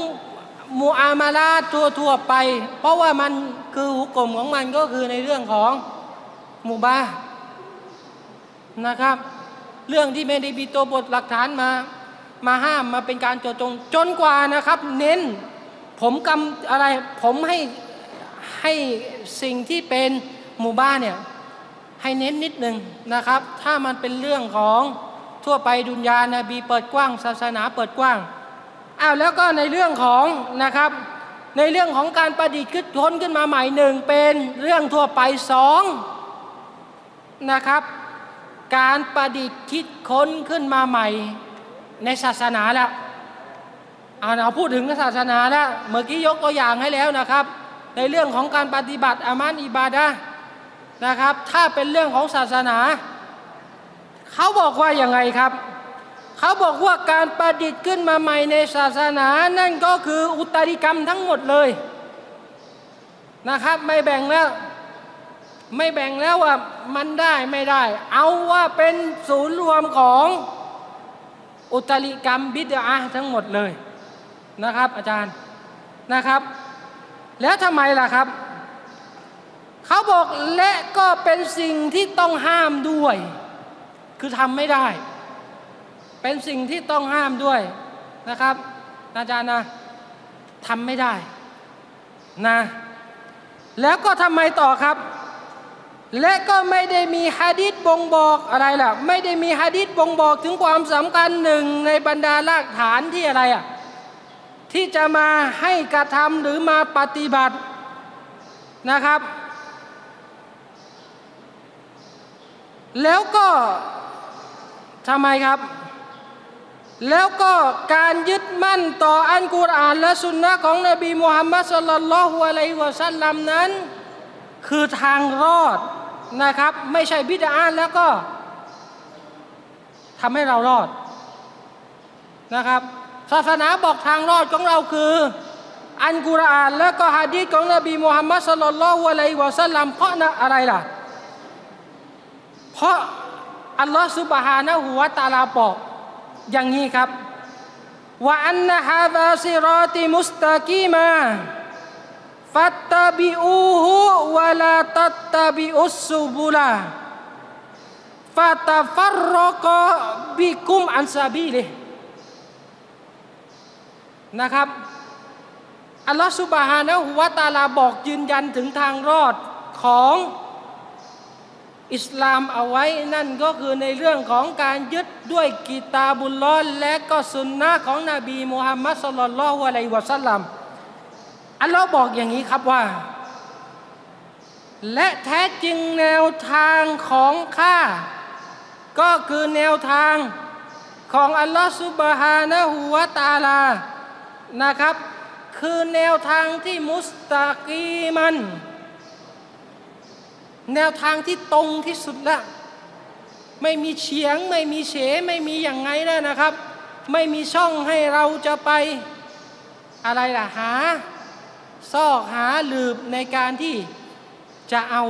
มูอามาลาทั่วทั่วไป เพราะว่ามันคือหุกกลมของมันก็คือในเรื่องของมูบานะครับ เรื่องที่ไม่ได้มีตัวบทหลักฐานมา มาห้ามมาเป็นการจดจงจนกว่านะครับ เน้น ผมกำอะไรผมให้ให้สิ่งที่เป็นหมู่บ้านเนี่ยให้เน้นนิดหนึ่งนะครับ ถ้ามันเป็นเรื่องของทั่วไปดุนยานะบีเปิดกว้าง ศาสนาเปิดกว้าง อ้าวแล้วก็ในเรื่องของนะครับ ในเรื่องของการประดิษฐ์ขึ้นค้นขึ้นมาใหม่หนึ่งเป็นเรื่องทั่วไปสองนะครับ การประดิษฐ์คิดค้นขึ้นมาใหม่ในศาสนาแล้วเราพูดถึงศาสนาแล้วเมื่อกี้ยกตัวอย่างให้แล้วนะครับ ในเรื่องของการปฏิบัติอามานอิบาดะนะครับ ถ้าเป็นเรื่องของศาสนา เขาบอกว่าอย่างไงครับ เขาบอกว่าการประดิษฐ์ขึ้นมาใหม่ในศาสนา นั่นก็คืออุตริกรรมทั้งหมดเลยนะครับ ไม่แบ่งแล้ว ไม่แบ่งแล้วว่ามันได้ไม่ได้ เอาว่าเป็นศูนย์รวมของอุตริกรรมบิดาทั้งหมดเลยนะครับ อาจารย์นะครับ แล้วทำไมล่ะครับ เขาบอกและก็เป็นสิ่งที่ต้องห้ามด้วย คือทำไม่ได้ เป็นสิ่งที่ต้องห้ามด้วยนะครับอาจารย์นะทำไม่ได้นะแล้วก็ทำไมต่อครับ และก็ไม่ได้มีฮะดิษบ่งบอกอะไรล่ะ ไม่ได้มีฮะดิษบ่งบอกถึงความสำคัญหนึ่งในบรรดารากฐานที่อะไรอะที่จะมาให้กระทำหรือมาปฏิบัตินะครับ แล้วก็ทำไมครับ แล้วก็การยึดมั่นต่ออันกุรอานและสุนนะของนบีมุฮัมมัดสุลลัลลอฮุอะลัยฮิวะสัลลัมนั้น คือทางรอดนะครับ ไม่ใช่บิดาแล้วก็ทำให้เรารอดนะครับ ศาสนาบอกทางรอดของเราคือ อันกุรอานและก็ฮะดีษของนบีมุฮัมมัดสุลลัลลอฮุอะลัยฮิวะสัลลัมเพราะนะอะไรล่ะ เพราะอัลลอฮฺสุบฮานะฮูวะตาลาบอก อย่างนี้ครับว่าอันนะฮาดาซิรอติมุสตะกีมาฟัตตาบิอูฮูวะลาตัตตบิอุสซุบุลาฟาตฟัรรกบิคุมอันซาบีเลนะครับอัลลอฮฺสุบฮานะฮูวะตาลาบอกยืนยันถึงทางรอดของ อิสลามเอาไว้นั่นก็คือในเรื่องของการยึดด้วยกิตาบุลลอฮและก็สุนนะของนบีมุฮัมมัดสุลลัลลอฮุอะลัยวะสัลลัมอัลลอฮ์บอกอย่างนี้ครับว่า และแท้จริงแนวทางของข้าก็คือแนวทางของอัลลอฮ์สุบฮานะฮูวะตาลานะครับ คือแนวทางที่มุสตะกีมัน แนวทางที่ตรงที่สุดละไม่มีเฉียง ไม่มีเฉไม่มีอย่างไงแล้วนะครับ ไม่มีช่องให้เราจะไปอะไรล่ะหา ซอกหาหลืบในการที่จะเอา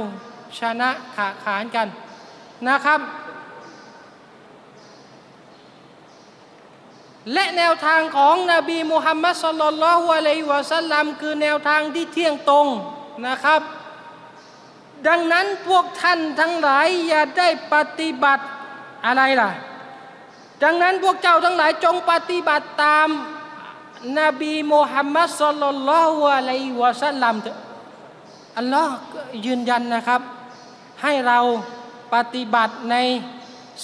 ชนะขาขานกันนะครับ และแนวทางของนบีมุฮัมมัดสุลลัลฮุอะลัยวะสัลลัมคือแนวทางที่เที่ยงตรงนะครับ ดังนั้นพวกท่านทั้งหลายอย่าได้ปฏิบัติอะไรล่ะ ดังนั้นพวกเจ้าทั้งหลายจงปฏิบัติตามนบีมูฮัมมัดสุลลัลลอฮุอะลัยวะสัลลัมเถอะอัลลอฮ์ยืนยันนะครับ ให้เราปฏิบัติใน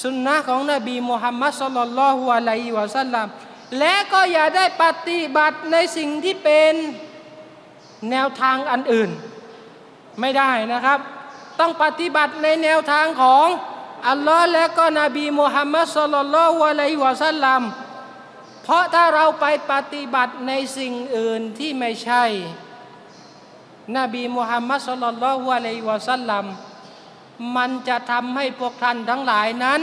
สุนนะของนบีมูฮัมมัดสุลลัลลอฮุอะลัยวะสัลลัมและก็อย่าได้ปฏิบัติในสิ่งที่เป็นแนวทางอันอื่น ไม่ได้นะครับ ต้องปฏิบัติในแนวทางของอัลลอฮ์และก็นบีมุฮัมมัดสุลลัลลอฮุอะลัยฮิวะสัลลัมเพราะถ้าเราไปปฏิบัติในสิ่งอื่นที่ไม่ใช่ นบีมุฮัมมัดสุลลัลลอฮุอะลัยฮิวะสัลลัมมันจะทำให้พวกท่านทั้งหลายนั้น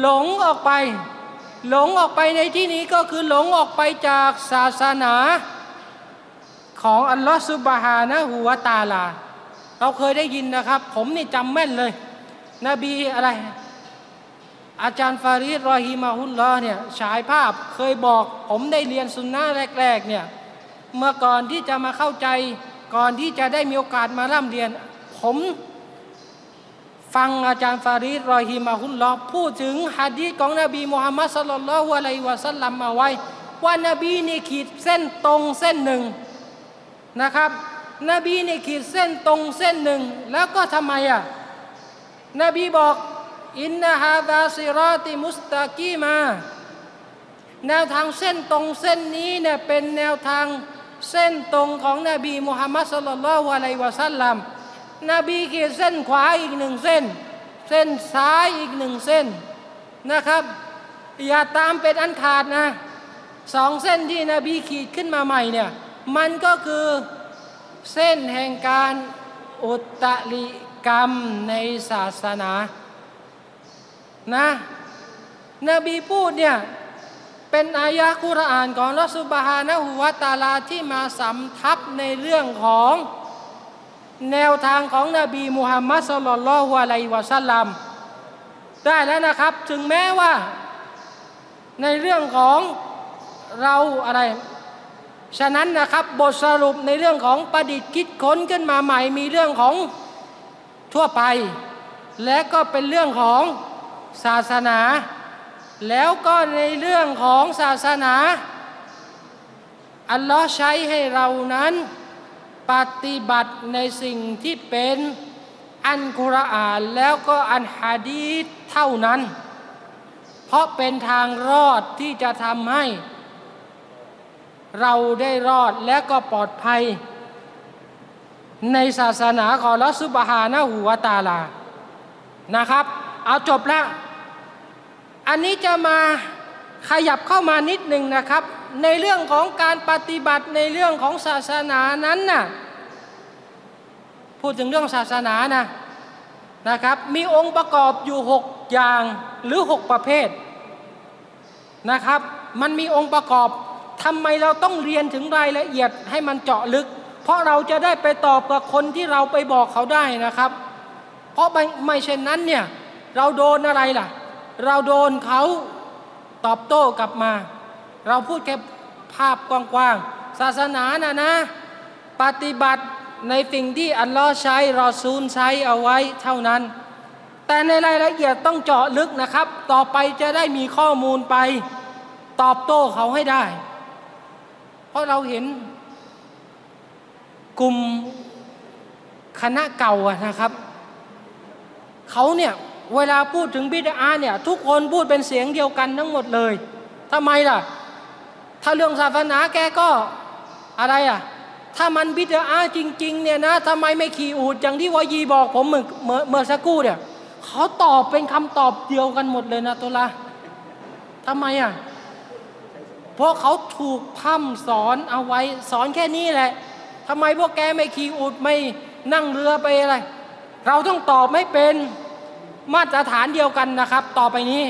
หลงออกไป หลงออกไปในที่นี้ก็คือหลงออกไปจากศาสนาของอัลลอฮฺสุบฮานะฮูวะตาลา เราเคยได้ยินนะครับ ผมนี่จำแม่นเลย นบีอะไร อาจารย์ฟารีดรอฮิมาฮุลลอเนี่ยฉายภาพเคยบอก ผมได้เรียนสุนนะแรกๆเนี่ยเมื่อก่อนที่จะมาเข้าใจก่อนที่จะได้มีโอกาสมาร่ำเรียน ผมฟังอาจารย์ฟารีดرحمه اللهพูดถึงฮะดีษของนบีมุฮัมมัดصلى الله عليه وسلمมาไว้ ว่านบีนี่ขีดเส้นตรงเส้นหนึ่งนะครับ นบีเนี่ยขีดเส้นตรงเส้นหนึ่ง แล้วก็ทำไมอะนบีบอกإن هذا صراطي مستقيما แนวทางเส้นตรงเส้นนี้เนี่ยเป็นแนวทางเส้นตรงของนบีมุฮัมมัดสุลลัลวะลัยวะสัลลัมนบีขีดเส้นขวาอีกหนึ่งเส้น เส้นซ้ายอีกหนึ่งเส้นนะครับ อย่าตามเป็นอันขาดนะสองเส้นที่นบีขีดขึ้นมาใหม่เนี่ยมันก็คือ เส้นแห่งการอุตริกรรมในศาสนานะนบีพูดเนี่ย เป็นอายะคุรานของรัสุบฮานะฮุวาตาลาที่มาสำทับในเรื่องของ แนวทางของนบีมุฮัมมัดสุลลัลฮวอะลัยวะสัลลัมได้แล้วนะครับ ถึงแม้ว่า ในเรื่องของเราอะไร ฉะนั้นนะครับบทสรุปในเรื่องของประดิษฐ์คิดค้นขึ้นมาใหม่มีเรื่องของทั่วไป และก็เป็นเรื่องของศาสนา แล้วก็ในเรื่องของศาสนาอัลลอฮ์ใช้ให้เรานั้นปฏิบัติในสิ่งที่เป็นอันกุรอานแล้วก็อันฮะดีษเท่านั้น เพราะเป็นทางรอดที่จะทำให้ เราได้รอดและก็ปลอดภัย ในศาสนาของลอสุบฮานะหูวตาลานะครับ เอาจบแล้วอันนี้จะมาขยับเข้ามานิดหนึ่งนะครับ ในเรื่องของการปฏิบัติในเรื่องของศาสนานั้นน่ะพูดถึงเรื่องศาสนานะนะครับ มีองค์ประกอบอยู่หกอย่างหรือหกประเภทนะครับ มันมีองค์ประกอบ ทำไมเราต้องเรียนถึงรายละเอียดให้มันเจาะลึก เพราะเราจะได้ไปตอบกับคนที่เราไปบอกเขาได้นะครับ เพราะไม่ไม่เช่นนั้นเนี่ยเราโดนอะไรล่ะ เราโดนเขาตอบโต้กลับมา เราพูดแค่ภาพกว้างๆศาสนานะนะ ปฏิบัติในสิ่งที่อัลลอฮ์ใช้รอซูลใช้เอาไว้เท่านั้น แต่ในรายละเอียดต้องเจาะลึกนะครับ ต่อไปจะได้มีข้อมูลไป ตอบโต้เขาให้ได้ เพราะเราเห็นกลุ่มคณะเก่านะครับ เขาเนี่ยเวลาพูดถึงบิดาเนี่ยทุกคนพูดเป็นเสียงเดียวกันทั้งหมดเลยทำไมล่ะ ถ้าเรื่องศาสนาแกก็อะไรอะ ถ้ามันบิดาจริง ๆ เนี่ยนะทำไมไม่ขี่อูดอย่างที่วายีบอกผมเมื่อเมื่อสักครู่เนี่ยเขาตอบเป็นคำตอบเดียวกันหมดเลยนะตัวละทำไมอะ เพราะเขาถูกพัมสอนเอาไว้สอนแค่นี้แหละทำไมพวกแกไม่ขี่อูดไม่นั่งเรือไปอะไร เราต้องตอบไม่เป็นมาตรฐานเดียวกันนะครับ ต่อไปนี้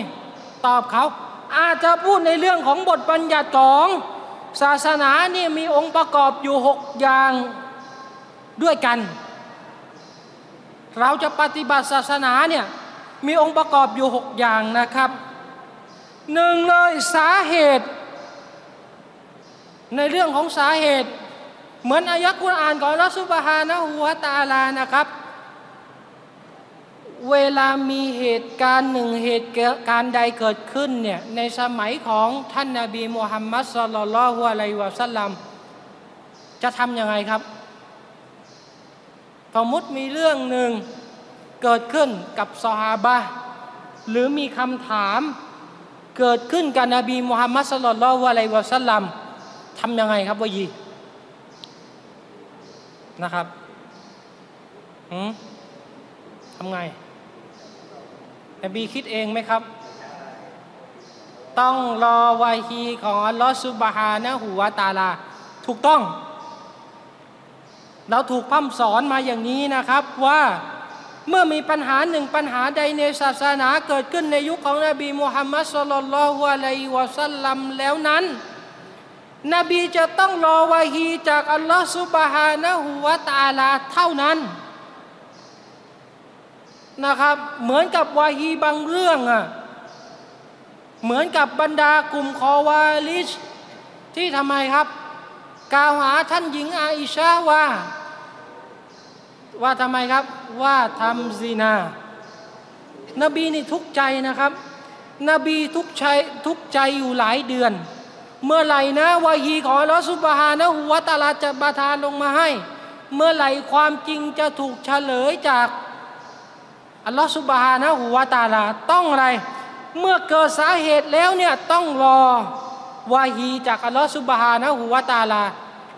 ตอบเขาอาจจะพูดในเรื่องของบทบัญญัติของศาสนานี่มีองค์ประกอบอยู่หกอย่างด้วยกัน เราจะปฏิบัติศาสนาเนี่ยมีองค์ประกอบอยู่หกอย่างนะครับหนึ่งเลยสาเหตุ ในเรื่องของสาเหตุ เหมือนอายะคุรอานของรัสุบฮานะหัวตาลานะครับ เวลามีเหตุการณ์หนึ่งเหตุการณ์ใดเกิดขึ้นเนี่ยในสมัยของท่านนาบีมูฮัมมัดสลลัลฮุอะลัยวะสัลลัมจะทำยังไงครับ สมมติมีเรื่องหนึ่งเกิดขึ้นกับซอฮาบะหรือมีคำถามเกิดขึ้นกับนบีมูฮัมมัดสลลัลฮุอะลัยวะสัลลัม ทำยังไงครับวะยีนะครับหืมทำไงนบีคิดเองไหมครับ ต้องรอวาฮีของอัลลอฮฺสุบฮานะหูวาตาลา ถูกต้อง เราถูกพัฒสอนมาอย่างนี้นะครับว่าเมื่อมีปัญหาหนึ่งปัญหาใดในศาสนาเกิดขึ้นในยุคของนบีมุฮัมมัดสุลลัลฮุอะลัยวะสัลลัมแล้วนั้น นบีจะต้องรอวาฮีจากอัลลอฮฺสุบฮานะหูวาตาลาเท่านั้นนะครับ เหมือนกับวาฮีบางเรื่องอะเหมือนกับบรรดากลุ่มคอวาลิช ที่ทำไมครับ กล่าวหาท่านหญิงอาอิชาว่า ว่าทำไมครับ ว่าทำซีนา นบีนี่ทุกใจนะครับ นบีทุกใจทุกใจอยู่หลายเดือน เมื่อไหร่นะวาฮีของลอสุบฮานะหัวตาลาจะบาทานลงมาให้ เมื่อไหร่ความจริงจะถูกเฉลยจากอัลลอฮฺสุบฮานะหูวาตาลาต้องอะไร เมื่อเกิดสาเหตุแล้วเนี่ยต้องรอวาฮีจากอัลลอฮฺสุบฮานะหูวาตาลา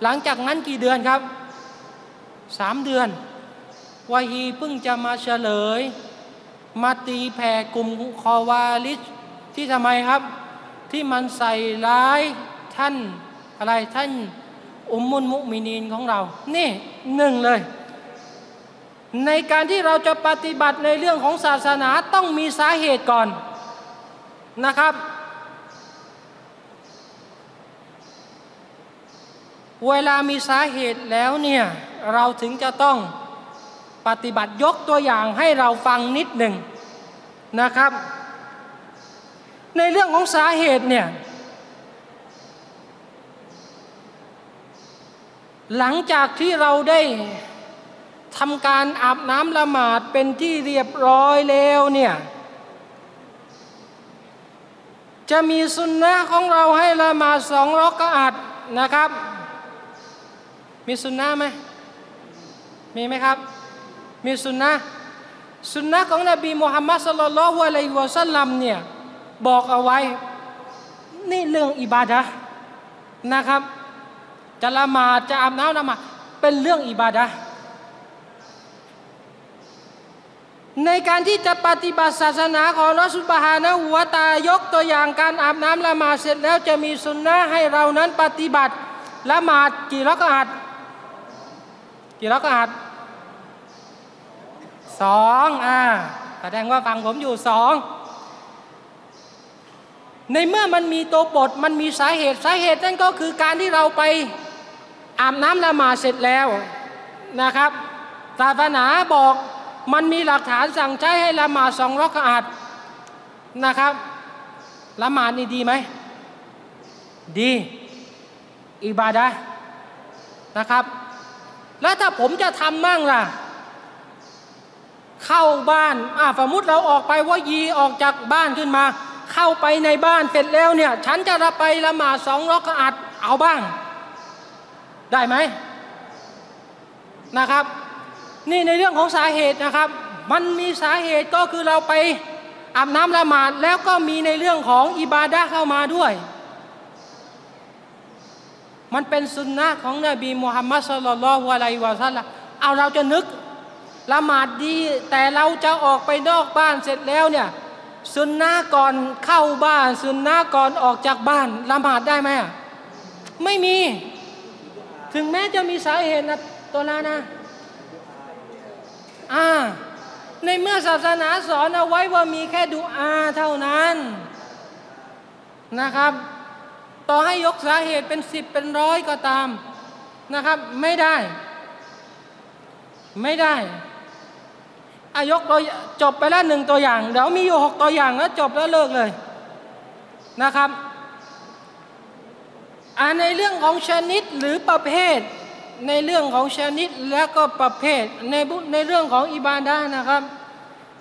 หลังจากนั้นกี่เดือนครับสามเดือนวาฮีเพิ่งจะมาเฉลย มาตีแผ่กลุ่มคอวาลิชที่ทำไมครับ ที่มันใส่ร้ายท่านอะไรท่านอุมมุนมุมินีนของเรา นี่หนึ่งเลย ในการที่เราจะปฏิบัติในเรื่องของศาสนาต้องมีสาเหตุก่อนนะครับ เวลามีสาเหตุแล้วเนี่ย เราถึงจะต้องปฏิบัติยกตัวอย่างให้เราฟังนิดหนึ่งนะครับ ในเรื่องของสาเหตุเนี่ยหลังจากที่เราได้ทำการอาบน้ำละหมาดเป็นที่เรียบร้อยแล้วเนี่ยจะมีสุนนะของเราให้ละหมาดสองรอกอัดนะครับ มีสุนนะไหมมีไหมครับ มีสุนนะสุนนะของนบีมุฮัมมัดสุลลัลฮุอะลัยฮิวะสัลลัมเนี่ย บอกเอาไว้ นี่เรื่องอิบาดะนะครับ จะละหมาดจะอาบน้ำละหมาดเป็นเรื่องอิบาดะในการที่จะปฏิบัติศาสนาของรัสุบฮานะหัวตายกตัวอย่างการอาบน้ำละหมาดเสร็จแล้วจะมีสุนนะให้เรานั้นปฏิบัติละหมาดกี่รักอาดกี่รักอาดสองอ่าแสดงว่าฟังผมอยู่สอง ในเมื่อมันมีตัวบทมันมีสาเหตุสาเหตุนั่นก็คือการที่เราไปอาบน้ำละหมาดเสร็จแล้วนะครับศาสนาบอกมันมีหลักฐานสั่งใช้ให้ละหมาดสองรักอาดนะครับละหมาดนี่ดีไหมดี อิบาดะนะครับ แล้วถ้าผมจะทำมั่งล่ะ เข้าบ้านอ่าสมมติเราออกไปว่ายีออกจากบ้านขึ้นมา เข้าไปในบ้านเสร็จแล้วเนี่ย ฉันจะไปละหมาดสองรักอาดเอาบ้าง ได้ไหมนะครับ นี่ในเรื่องของสาเหตุนะครับ มันมีสาเหตุก็คือเราไปอาบน้ำละหมาดแล้วก็มีในเรื่องของอิบาดะเข้ามาด้วย มันเป็นสุนนะของนบีมุฮัมมัดสุลลัลฮุอะลัยวะซัลลัมเอาเราจะนึกละหมาดดี แต่เราจะออกไปนอกบ้านเสร็จแล้วเนี่ย สุนนะก่อนเข้าบ้าน สุนนะก่อนออกจากบ้านละหมาดได้ไหมไม่มี ถึงแม้จะมีสาเหตุนะตัวนั้นนะอ่าในเมื่อศาสนาสอนเอาไว้ว่ามีแค่ดูอาเท่านั้นนะครับ ต่อให้ยกสาเหตุเป็นสิบเป็นร้อยก็ตามนะครับ ไม่ได้ ไม่ได้ อายกตัวจบไปแล้วหนึ่งตัวอย่าง เดี๋ยวมีอยู่หกตัวอย่างแล้วจบแล้วเลิกเลยนะครับอ่าในเรื่องของชนิดหรือประเภท ในเรื่องของชนิดและก็ประเภทในในเรื่องของอิบาดานะครับ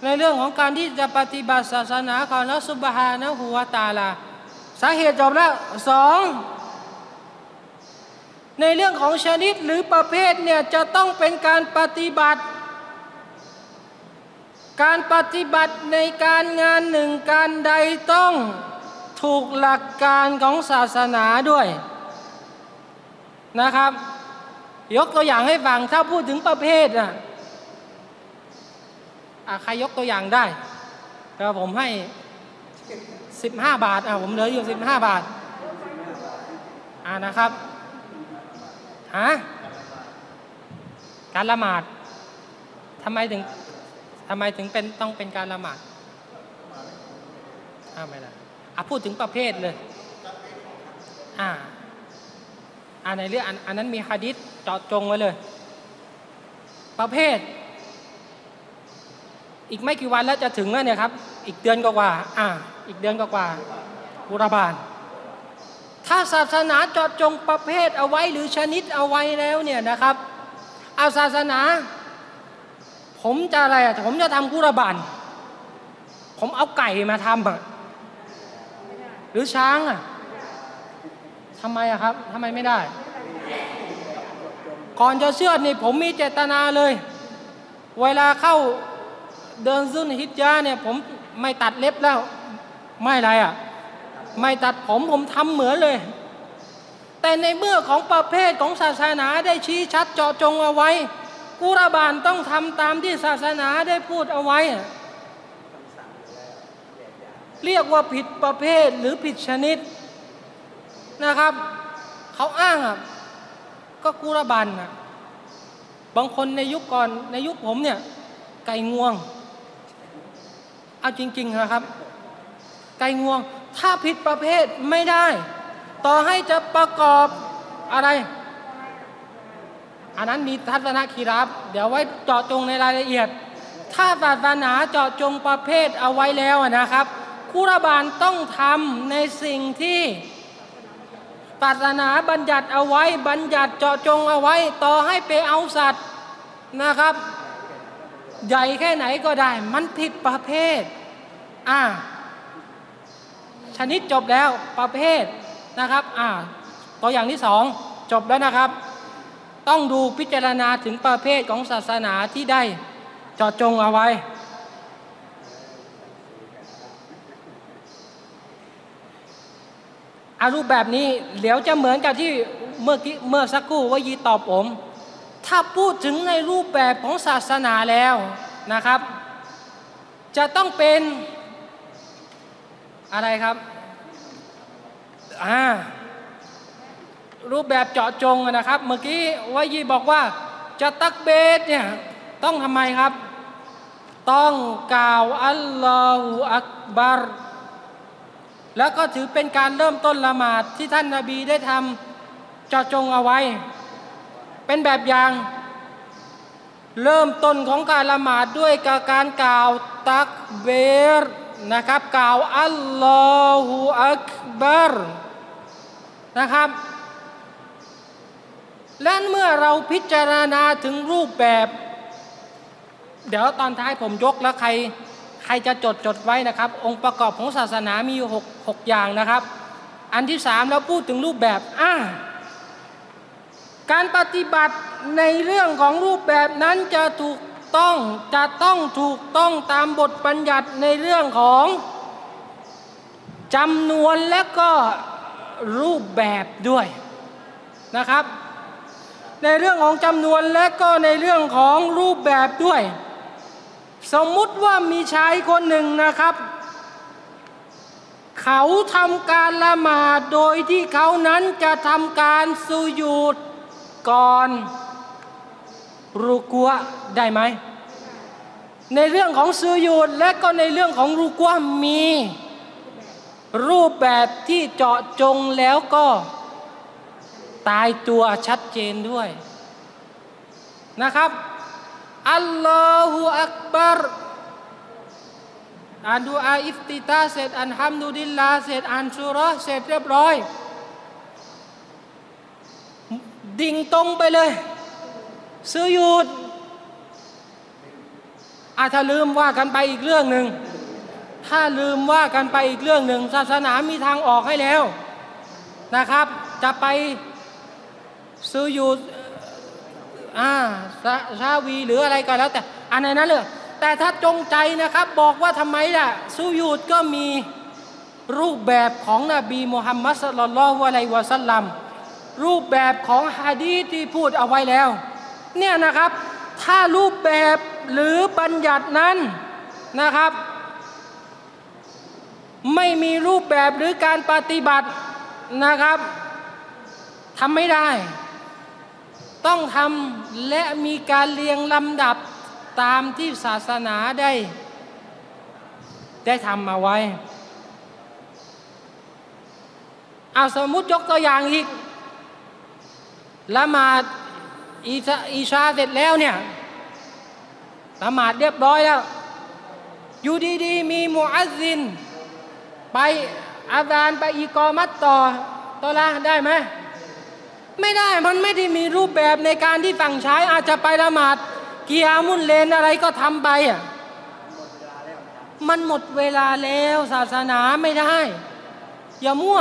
ในเรื่องของการที่จะปฏิบัติศาสนาของนัสุบฮานะหัวตาลา สาเหตุจบแล้วสองในเรื่องของชนิดหรือประเภทเนี่ยจะต้องเป็นการปฏิบัติ การปฏิบัติในการงานหนึ่งการใดต้องถูกหลักการของศาสนาด้วยนะครับ ยกตัวอย่างให้ฟังถ้าพูดถึงประเภทอะใครยกตัวอย่างได้ก็ผมให้สิบห้าบาทอะผมเหลืออยู่สิบห้าบาทอ่านะครับฮะการละหมาดทำไมถึง ทำไมถึงเป็นต้องเป็นการละหมาดอ้าไม่ละอะพูดถึงประเภทเลย อ่าอ่าในเรื่องอันนั้นมีฮะดิษเจาะจงไว้เลย ประเภท อีกไม่กี่วันแล้วจะถึงแล้วเนี่ยครับ อีกเดือนกว่าอ่า อีกเดือนกว่าบุรบาล ถ้าศาสนาเจาะจงประเภทเอาไว้หรือชนิดเอาไว้แล้วเนี่ยนะครับ เอาศาสนา ผมจะอะไรอะผมจะทำกุรบานผมเอาไก่มาทำอะหรือช้างอะทำไมอะครับทำไมไม่ได้ ก่อนจะเชื่อนี่ผมมีเจตนาเลย เวลาเข้าเดินซุนฮิจยาเนี่ยผมไม่ตัดเล็บแล้ว ไม่อะไรอะ ไม่ตัดผมผมทำเหมือนเลย แต่ในเมื่อของประเภทของศาสนาได้ชี้ชัดเจาะจงเอาไว้ กุรบานต้องทำตามที่ศาสนาได้พูดเอาไว้ เรียกว่าผิดประเภทหรือผิดชนิดนะครับ เขาอ้างอะก็กุรบันนะบางคนในยุคก่อนในยุคผมเนี่ย ไก่งวง เอาจริง ๆนะครับ ไก่งวง ถ้าผิดประเภทไม่ได้ ต่อให้จะประกอบอะไร อันนั้นมีทัศนคีรับ เดี๋ยวไว้เจาะจงในรายละเอียด ถ้าศาสนาเจาะจงประเภทเอาไว้แล้วนะครับคุรบานต้องทำในสิ่งที่ศาสนาบัญญัติเอาไว้ บัญญัติเจาะจงเอาไว้ ต่อให้ไปเอาสัตว์นะครับ ใหญ่แค่ไหนก็ได้ มันผิดประเภทอ่าชนิดจบแล้วประเภทนะครับอ่าตัวอย่างที่สองจบแล้วนะครับ ต้องดูพิจารณาถึงประเภทของศาสนาที่ได้เจาะจงเอาไว้ อารูปแบบนี้เดี๋ยวจะเหมือนกับที่เมื่อกี้เมื่อสักครู่ว่ายีตอบผม ถ้าพูดถึงในรูปแบบของศาสนาแล้วนะครับ จะต้องเป็นอะไรครับอ่า รูปแบบเจาะจงนะครับ เมื่อกี้วายีบอกว่าจะตักเบสเนี่ยต้องทำไมครับ ต้องกล่าวอัลลอฮฺอักบารแล้วก็ถือเป็นการเริ่มต้นละหมาดที่ท่านนาบีได้ทำเจาะจงเอาไว้ เป็นแบบอย่าง เริ่มต้นของการละหมาดด้วยการกล่าวตักเบรนะครับ กล่าวอัลลอฮฺอักบารนะครับ และเมื่อเราพิจารณาถึงรูปแบบ เดี๋ยวตอนท้ายผมยกแล้วใครใครจะจดจดไว้นะครับ องค์ประกอบของศาสนามีอยู่หกหกอย่างนะครับ อันที่สามเราพูดถึงรูปแบบอ่าการปฏิบัติในเรื่องของรูปแบบนั้นจะถูกต้องจะต้องถูกต้องตามบทบัญญัติในเรื่องของจำนวนและก็รูปแบบด้วยนะครับ ในเรื่องของจำนวนและก็ในเรื่องของรูปแบบด้วย สมมุติว่ามีชายคนหนึ่งนะครับ เขาทำการละหมาดโดยที่เขานั้นจะทำการสุยูดก่อนรูกัวได้ไหม ในเรื่องของสุยูดและก็ในเรื่องของรูกัวมี รูปแบบที่เจาะจงแล้วก็ ตายตัวชัดเจนด้วยนะครับอัลลอฮฺอักบารอ่านดูอาอิฟติตาเสร็จอ่านฮัมดุลิลลาเสร็จอ่านสุรเสร็จเรียบร้อย ดิ่งตรงไปเลย ซื้อยุดอาถ้าลืมว่ากันไปอีกเรื่องหนึ่งถ้าลืมว่ากันไปอีกเรื่องหนึ่งศาสนามีทางออกให้แล้วนะครับ จะไป ซื้ออยู่อ่าชาวีหรืออะไรก็แล้วแต่อันไหนนั้นเลยแต่ถ้าจงใจนะครับบอกว่าทำไมล่ะซูยูดก็มีรูปแบบของนบีมุฮัมมัดสลลัลฮวะไลวะสัลลัมรูปแบบของฮะดีที่พูดเอาไว้แล้ว เนี่ยนะครับ ถ้ารูปแบบหรือบัญญัตินั้นนะครับ ไม่มีรูปแบบหรือการปฏิบัตินะครับทำไม่ได้ ต้องทำและมีการเรียงลำดับตามที่ศาสนาได้ ได้ทำมาไว้เอาสมมุติยกตัวอย่างอีกละหมาดอีชาเสร็จแล้วเนี่ยละหมาดเรียบร้อยแล้ว อยู่ดีๆ มีมุอัซซิน ไปอาจารย์ไปอีกอมัดต่อต่อละได้ไหม ไม่ได้มันไม่ได้มีรูปแบบในการที่ฝั่งใช้อาจจะไปละหมาดเกียร์มุ่นเลนอะไรก็ทำไปอะมันหมดเวลาแล้วศาสนาไม่ได้ อย่ามั่ว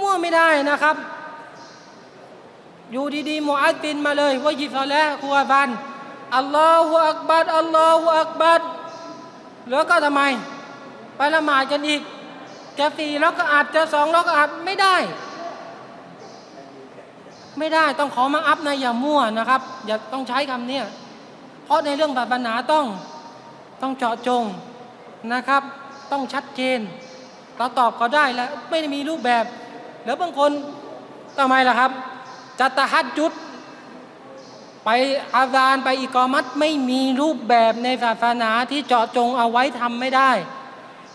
มั่วไม่ได้นะครับ อยู่ดีๆมุอัดตินมาเลยว่ายิบซอแล้วครัวบันอัลลอฮฺอักบัดอัลลอฮฺอักบัดแล้วก็ทำไม ไปละหมาดกันอีกจะสี่แล้วก็อาจจะสองแล้วก็อาจไม่ได้ ไม่ได้ต้องขอมาอัพนะอย่ามั่วนะครับ อย่าต้องใช้คำนี้เพราะในเรื่องศาสนาต้องต้องเจาะจงนะครับ ต้องชัดเจนเราตอบก็ได้แล้วไม่ได้มีรูปแบบแล้วบางคนทำไมล่ะครับจะตะฮัดจุด ไปอาจารไปอีกอมัดไม่มีรูปแบบในศาสนาที่เจาะจงเอาไว้ทำไม่ได้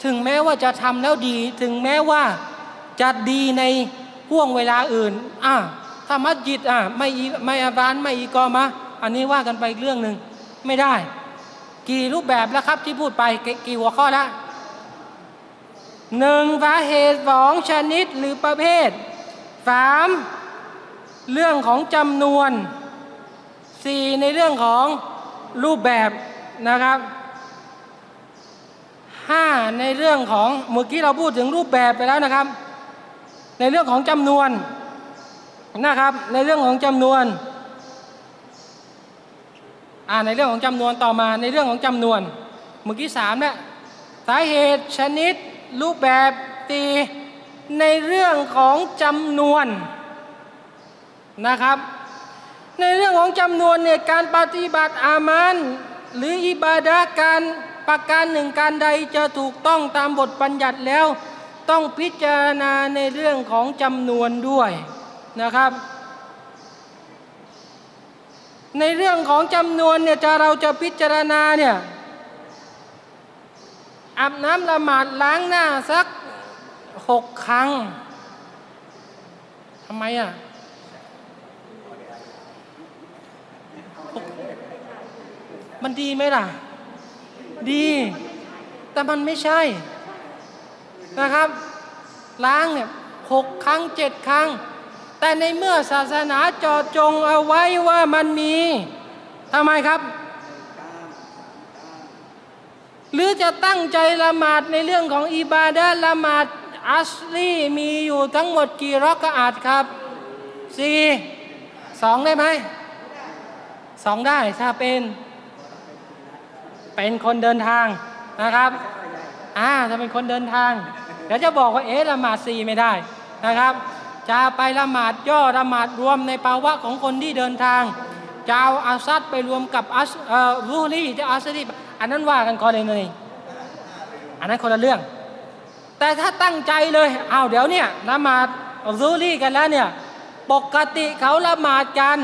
ถึงแม้ว่าจะทำแล้วดี ถึงแม้ว่าจะดีในห่วงเวลาอื่นอะ ถ้ามัสยิดอะไม่ไม่อาบานไม่อีกอมาอันนี้ว่ากันไปเรื่องหนึ่งไม่ได้ กี่รูปแบบแล้วครับที่พูดไปกี่หัวข้อล้วหนึ่งสาเหตุสองชนิดหรือประเภทสามเรื่องของจำนวนสี่ในเรื่องของรูปแบบนะครับห้าในเรื่องของเมื่อกี้เราพูดถึงรูปแบบไปแล้วนะครับ ในเรื่องของจำนวน นะครับ ในเรื่องของจำนวนอ่าในเรื่องของจำนวนต่อมาในเรื่องของจำนวนเมื่อกี้สามเนี่ยสาเหตุชนิด รูปแบบตีในเรื่องของจำนวนนะครับ ในเรื่องของจำนวนเนี่ยการปฏิบัติอามันหรืออิบาดะการประการหนึ่งการใดจะถูกต้องตามบทบัญญัติแล้ว ต้องพิจารณาในเรื่องของจำนวนด้วย นะครับ ในเรื่องของจำนวนเนี่ยจะเราจะพิจารณาเนี่ยอาบน้ำละหมาดล้างหน้าสักหกครั้งทำไมอะมันดีไหมล่ะ ดี แต่มันไม่ใช่นะครับ ล้างเนี่ยหกครั้งเจ็ดครั้ง แต่ในเมื่อศาสนาจอดจงเอาไว้ว่ามันมีทำไมครับ หรือจะตั้งใจละหมาดในเรื่องของอิบาดะละหมาดอัสลีมีอยู่ทั้งหมดกี่รักอาดครับสี่สองได้ไหมสองได้ถ้าเป็น เป็นคนเดินทางนะครับอ่าถ้าเป็นคนเดินทางเดี๋ยวจะบอกว่าเอ๊ะละหมาดสี่ไม่ได้นะครับ จะไปละหมาดย่อละหมาดรวมในภาวะของคนที่เดินทางจะเอาอาซัดไปรวมกับอัสรูลีจะอัสลีอันนั้นว่ากันกรณีอันนั้นคนละเรื่อง แต่ถ้าตั้งใจเลยเอาเดี๋ยวเนี่ยละหมาดรูลีกันแล้วเนี่ยปกติเขาละหมาดกัน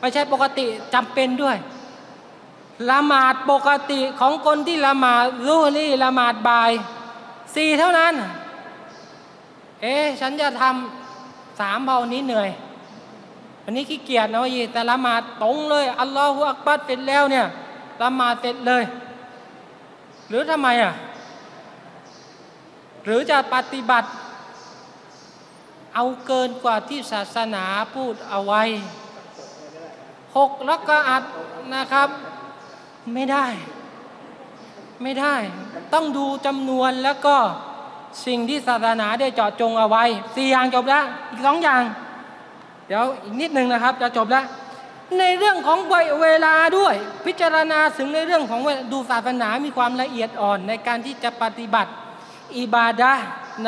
ไม่ใช่ปกติจำเป็นด้วยละหมาดปกติของคนที่ละหมาดรูลี่ละหมาดบ่ายสี่เท่านั้น เอ๊ฉันจะทำสามเบานี้เหนื่อยวันนี้ขี้เกียจนะวีแต่ละหมาดตรงเลย อัลลอฮฺอักบัดเสร็จแล้วเนี่ยละหมาดเสร็จเลย หรือทำไมอะหรือจะปฏิบัติ เอาเกินกว่าที่ศาสนาพูดเอาไว้หกลักกะอัดนะครับ ไม่ได้ ไม่ได้ ต้องดูจำนวนแล้วก็ สิ่งที่ศาสนาได้เจาะจงเอาไว้สี่อย่างจบแล้วอีกสองอย่าง เดี๋ยวอีกนิดนึงนะครับ จะจบแล้ว ในเรื่องของเวลาด้วย พิจารณาถึงในเรื่องของดูศาสนามีความละเอียดอ่อนในการที่จะปฏิบัติอิบาดะ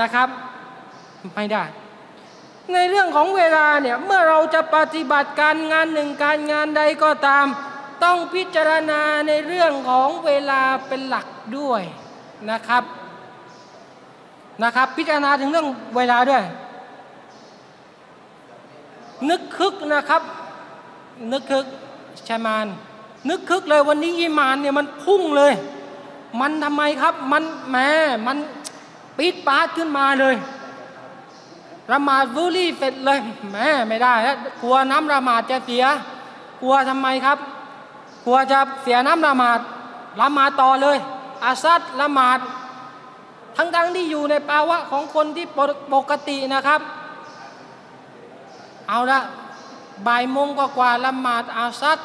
นะครับไม่ได้ ในเรื่องของเวลาเนี่ยเมื่อเราจะปฏิบัติการงานหนึ่งการงานใดก็ตาม ต้องพิจารณาในเรื่องของเวลาเป็นหลักด้วยนะครับ นะครับ พิจารณาถึงเรื่องเวลาด้วย นึกคึกนะครับ นึกคึกชามานนึกคึกเลยวันนี้อีมานเนี่ยมันพุ่งเลย มันทำไมครับ มันแหมมันปิดปาดขึ้นมาเลยละหมาดวูลี่เสร็จเลยแหมไม่ได้แล้วกลัวน้ำละหมาดจะเสีย กลัวทำไมครับ กลัวจะเสียน้ำละหมาดละหมาดต่อเลย อาซัดละหมาด ทั้งทั้งที่อยู่ในภาวะของคนที่ปกตินะครับ เอาละบ่ายโมงกว่าละหมาดอาซัด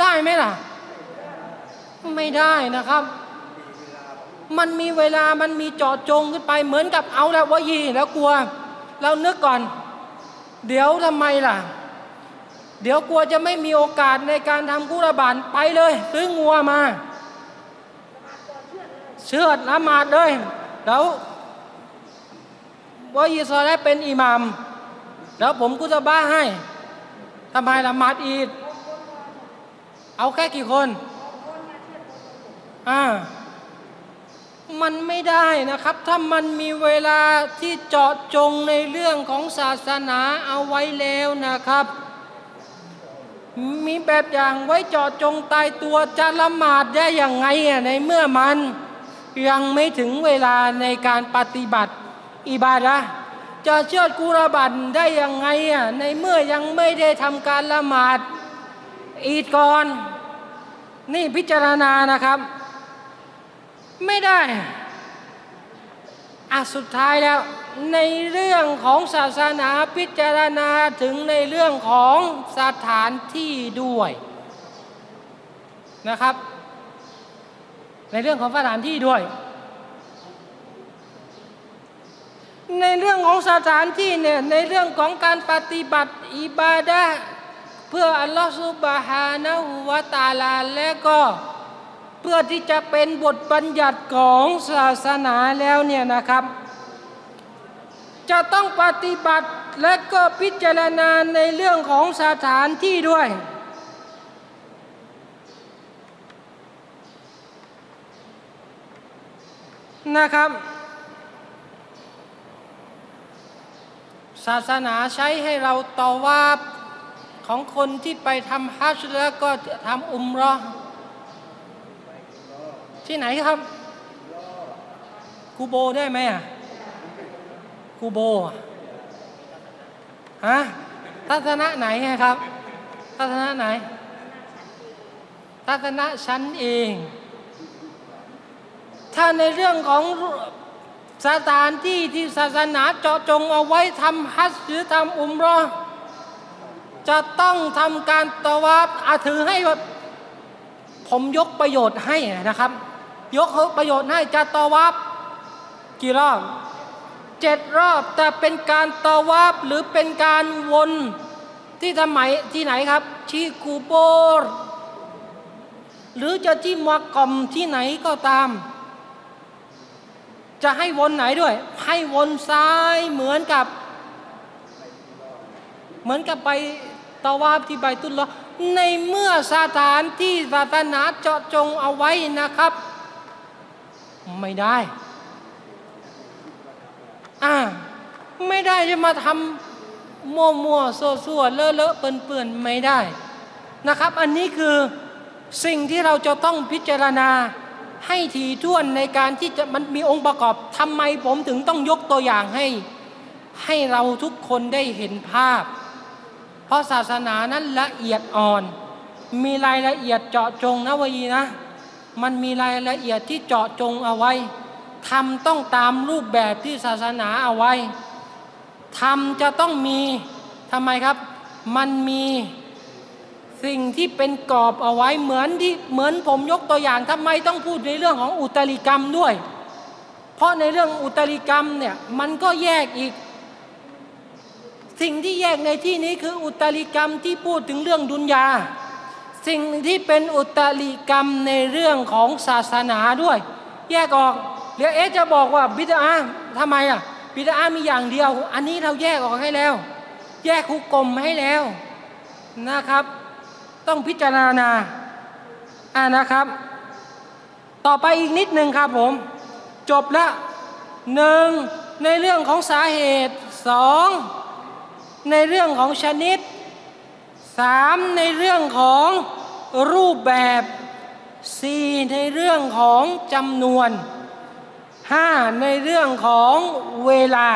ได้ไหมล่ะ ไม่ได้นะครับ มันมีเวลามันมีจอดจงขึ้นไปเหมือนกับเอาแล้ววายีแล้วกลัวเรานึกก่อน เดี๋ยวทำไมล่ะ เดี๋ยวกลัวจะไม่มีโอกาสในการทำกุรบานไปเลย ซื้องัวมา เชื่อดละหมาดเลยแล้วว่ายิสราเป็นอิหมาม แล้วผมกุตบ้าให้ทำไมละหมาดอีดเอาแค่กี่คนอ่ามันไม่ได้นะครับ ถ้ามันมีเวลาที่เจาะจงในเรื่องของศาสนาเอาไว้แล้วนะครับ มีแบบอย่างไว้เจอดจงตายตัวจะละหมาดได้อย่างไงในเมื่อมัน ยังไม่ถึงเวลาในการปฏิบัติอิบาดะจะเชิดกุรบันได้ยังไงอะในเมื่อยังไม่ได้ทำการละหมาดอีดก่อน นี่พิจารณานะครับ ไม่ได้อะสุดท้ายแล้วในเรื่องของศาสนาพิจารณาถึงในเรื่องของสถานที่ด้วยนะครับ ในเรื่องของสถานที่ด้วย ในเรื่องของสถานที่เนี่ยในเรื่องของการปฏิบัติอิบาดะเพื่ออัลลอฮฺสุบฮานะฮูวาตาลาและก็เพื่อที่จะเป็นบทบัญญัติของศาสนาแล้วเนี่ยนะครับ จะต้องปฏิบัติและก็พิจารณาในเรื่องของสถานที่ด้วย นะครับ ศาสนาใช้ให้เราต่อว่าของคนที่ไปทำฮัจญ์แล้วก็ทำอุมรอที่ไหนครับ กูโบได้ไหมอะกูโบอะฮะทัศนะไหนครับทัศนะไหนทัศนะฉันเอง ถ้าในเรื่องของสถานที่ที่ศาสนาเจาะจงเอาไว้ทำฮัจญ์หรือทำอุมรอจะต้องทำการตวาบอาถือให้ผมยกประโยชน์ให้นะครับ ยกประโยชน์ให้จะตวาบกี่รอบเจ็ดรอบแต่เป็นการตวาบหรือเป็นการวนที่ทำไมที่ไหนครับ ที่กูโบรหรือจะที่มักกอมที่ไหนก็ตาม จะให้วนไหนด้วย ให้วนซ้ายเหมือนกับ เหมือนกับไปตะวาบที่ใบตุลลอในเมื่อสถานที่ศาสนาเจาะจงเอาไว้นะครับ ไม่ได้อ่าไม่ได้จะมาทำมั่วมัวโซ่ซัวเลอะเลอะเปื่อนเปื่อนไม่ได้นะครับ อันนี้คือสิ่งที่เราจะต้องพิจารณา ให้ทีท่วนในการที่จะมันมีองค์ประกอบทำไมผมถึงต้องยกตัวอย่างให้ ให้เราทุกคนได้เห็นภาพ เพราะศาสนานั้นละเอียดอ่อน มีรายละเอียดเจาะจงนะวีนะ มันมีรายละเอียดที่เจาะจงเอาไว้ทำต้องตามรูปแบบที่ศาสนาเอาไว้ทำจะต้องมีทำไมครับ มันมี สิ่งที่เป็นกรอบเอาไว้เหมือนที่เหมือนผมยกตัวอย่างทำไมต้องพูดในเรื่องของอุตริกรรมด้วย เพราะในเรื่องอุตริกรรมเนี่ยมันก็แยกอีก สิ่งที่แยกในที่นี้คืออุตริกรรมที่พูดถึงเรื่องดุนยา สิ่งที่เป็นอุตริกรรมในเรื่องของศาสนาด้วย แยกออกเดี๋ยวเอ๊จะบอกว่าบิดาทำไมอะบิดามีอย่างเดียว อันนี้เราแยกออกให้แล้ว แยกคุกกลมให้แล้วนะครับ ต้องพิจารณาอ่านะครับ ต่อไปอีกนิดหนึ่งครับผม จบละหนึ่งในเรื่องของสาเหตุสองในเรื่องของชนิดสามในเรื่องของรูปแบบสี่ในเรื่องของจำนวนห้าในเรื่องของเวลา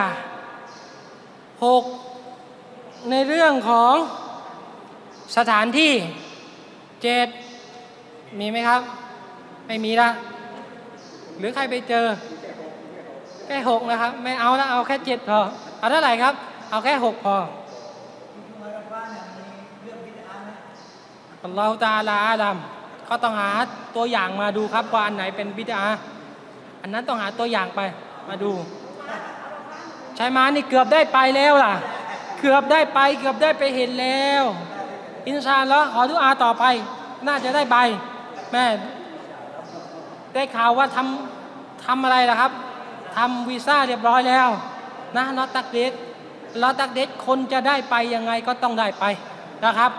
หกในเรื่องของสถานที่ เจ็ดมีไหมครับ ไม่มีละหรือใครไปเจอ แค่หกนะครับ ไม่เอาแล้วเอาแค่เจ็ดพอ เอาเท่าไหร่ครับ เอาแค่หกพออัลลอฮฺตาลาอาลัมก็ต้องหาตัวอย่างมาดูครับว่าอันไหนเป็นบิดาอันนั้นต้องหาตัวอย่างไปมาดู ใช่ไหมนี่เกือบได้ไปแล้วล่ะ เกือบได้ไป เกือบได้ไปเห็นแล้ว อินชาอัลลอฮ์ขอดุอาต่อไป น่าจะได้ใบแม่ได้ข่าวว่าทำทำอะไรล่ะครับทำวีซ่าเรียบร้อยแล้วนะลอตักเดชลอตักเดชคนจะได้ไปยังไงก็ต้องได้ไปนะครับ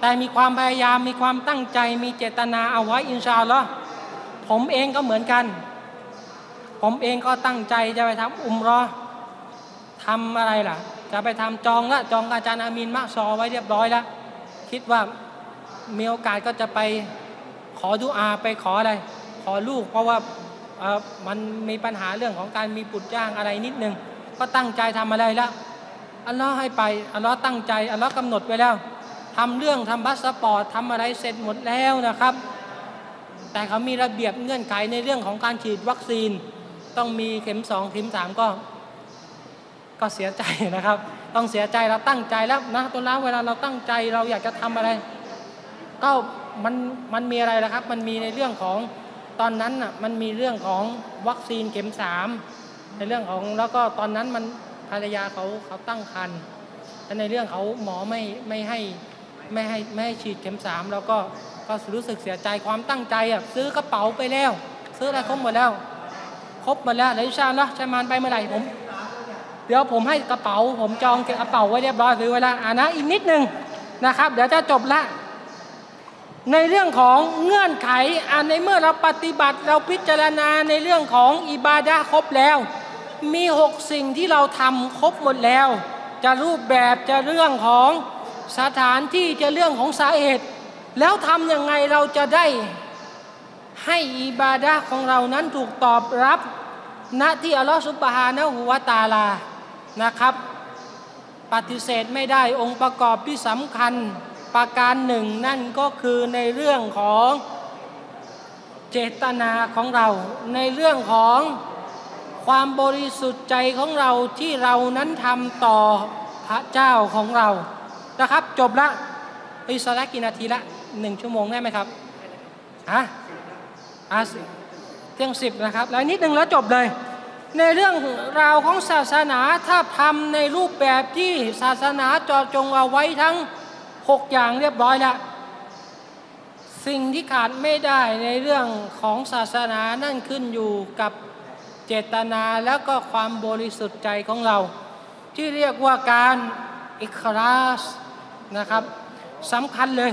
แต่มีความพยายามมีความตั้งใจมีเจตนาเอาไว้อินชาอัลลอฮ์ผมเองก็เหมือนกัน ผมเองก็ตั้งใจจะไปทำอุมรอทำอะไรล่ะ จะไปทำจองละจองอาจารย์อามีนมะซอไว้เรียบร้อยแล้ว คิดว่ามีโอกาสก็จะไปขอดุอาไปขออะไร ขอลูก เพราะว่ามันมีปัญหาเรื่องของการมีปุตรย่างอะไรนิดนึง ก็ตั้งใจทำอะไรแล้วอัลลอฮ์ให้ไปอัลลอฮ์ตั้งใจอัลลอฮ์กำหนดไว้แล้วทำเรื่องทำบัสปอร์ตทำอะไรเสร็จหมดแล้วนะครับ แต่เขามีระเบียบเงื่อนไขในเรื่องของการฉีดวัคซีน ต้องมีเข็มสองเข็มสามก็ ก็เสียใจนะครับ ต้องเสียใจเราตั้งใจแล้วนะตัวน้าเวลาเราตั้งใจเราอยากจะทำอะไร ก็มันมันมีอะไรนะครับ มันมีในเรื่องของตอนนั้นอะมันมีเรื่องของวัคซีนเข็มสามในเรื่องของแล้วก็ตอนนั้นมันภรรยาเขาเขาตั้งครรภ์และในเรื่องเขาหมอไม่ไม่ให้ไม่ให้ไม่ให้ฉีดเข็มสามแล้วก็ก็รู้สึกเสียใจความตั้งใจอะซื้อกระเป๋าไปแล้ว ซื้ออะไรครบหมดแล้ว ครบหมดแล้วแล้วชาอัลลอฮ์ชามานไปเมื่อไหร่ผม เดี๋ยวผมให้กระเป๋า ผมจองเก็บกระเป๋าไว้เรียบร้อยซื้อไว้แล้วอ่านะอีกนิดนึงนะครับ เดี๋ยวจะจบละในเรื่องของเงื่อนไขอันในเมื่อเราปฏิบัติเราพิจารณาในเรื่องของอิบาดะครบแล้ว มีหกสิ่งที่เราทำครบหมดแล้ว จะรูปแบบจะเรื่องของสถานที่จะเรื่องของสาเหตุ แล้วทำยังไงเราจะได้ให้อิบาดะของเรานั้นถูกตอบรับณที่อัลลอฮฺสุบฮานะฮูวาตาลา นะครับ ปฏิเสธไม่ได้องค์ประกอบที่สำคัญประการหนึ่งนั่นก็คือในเรื่องของเจตนาของเรา ในเรื่องของความบริสุทธิ์ใจของเราที่เรานั้นทำต่อพระเจ้าของเรานะครับ จบละอิสระกี่นาทีละหนึ่งชั่วโมงได้ไหมครับฮะอาสิเที่ยงสิบนะครับ แล้วนิดนึงแล้วจบเลย ในเรื่องราวของศาสนาถ้าทำในรูปแบบที่ศาสนาจอจงเอาไว้ทั้งหกอย่างเรียบร้อยแล้วสิ่งที่ขาดไม่ได้ในเรื่องของศาสนานั่นขึ้นอยู่กับเจตนาแล้วก็ความบริสุทธิ์ใจของเรา ที่เรียกว่าการอิคลาสนะครับสำคัญเลย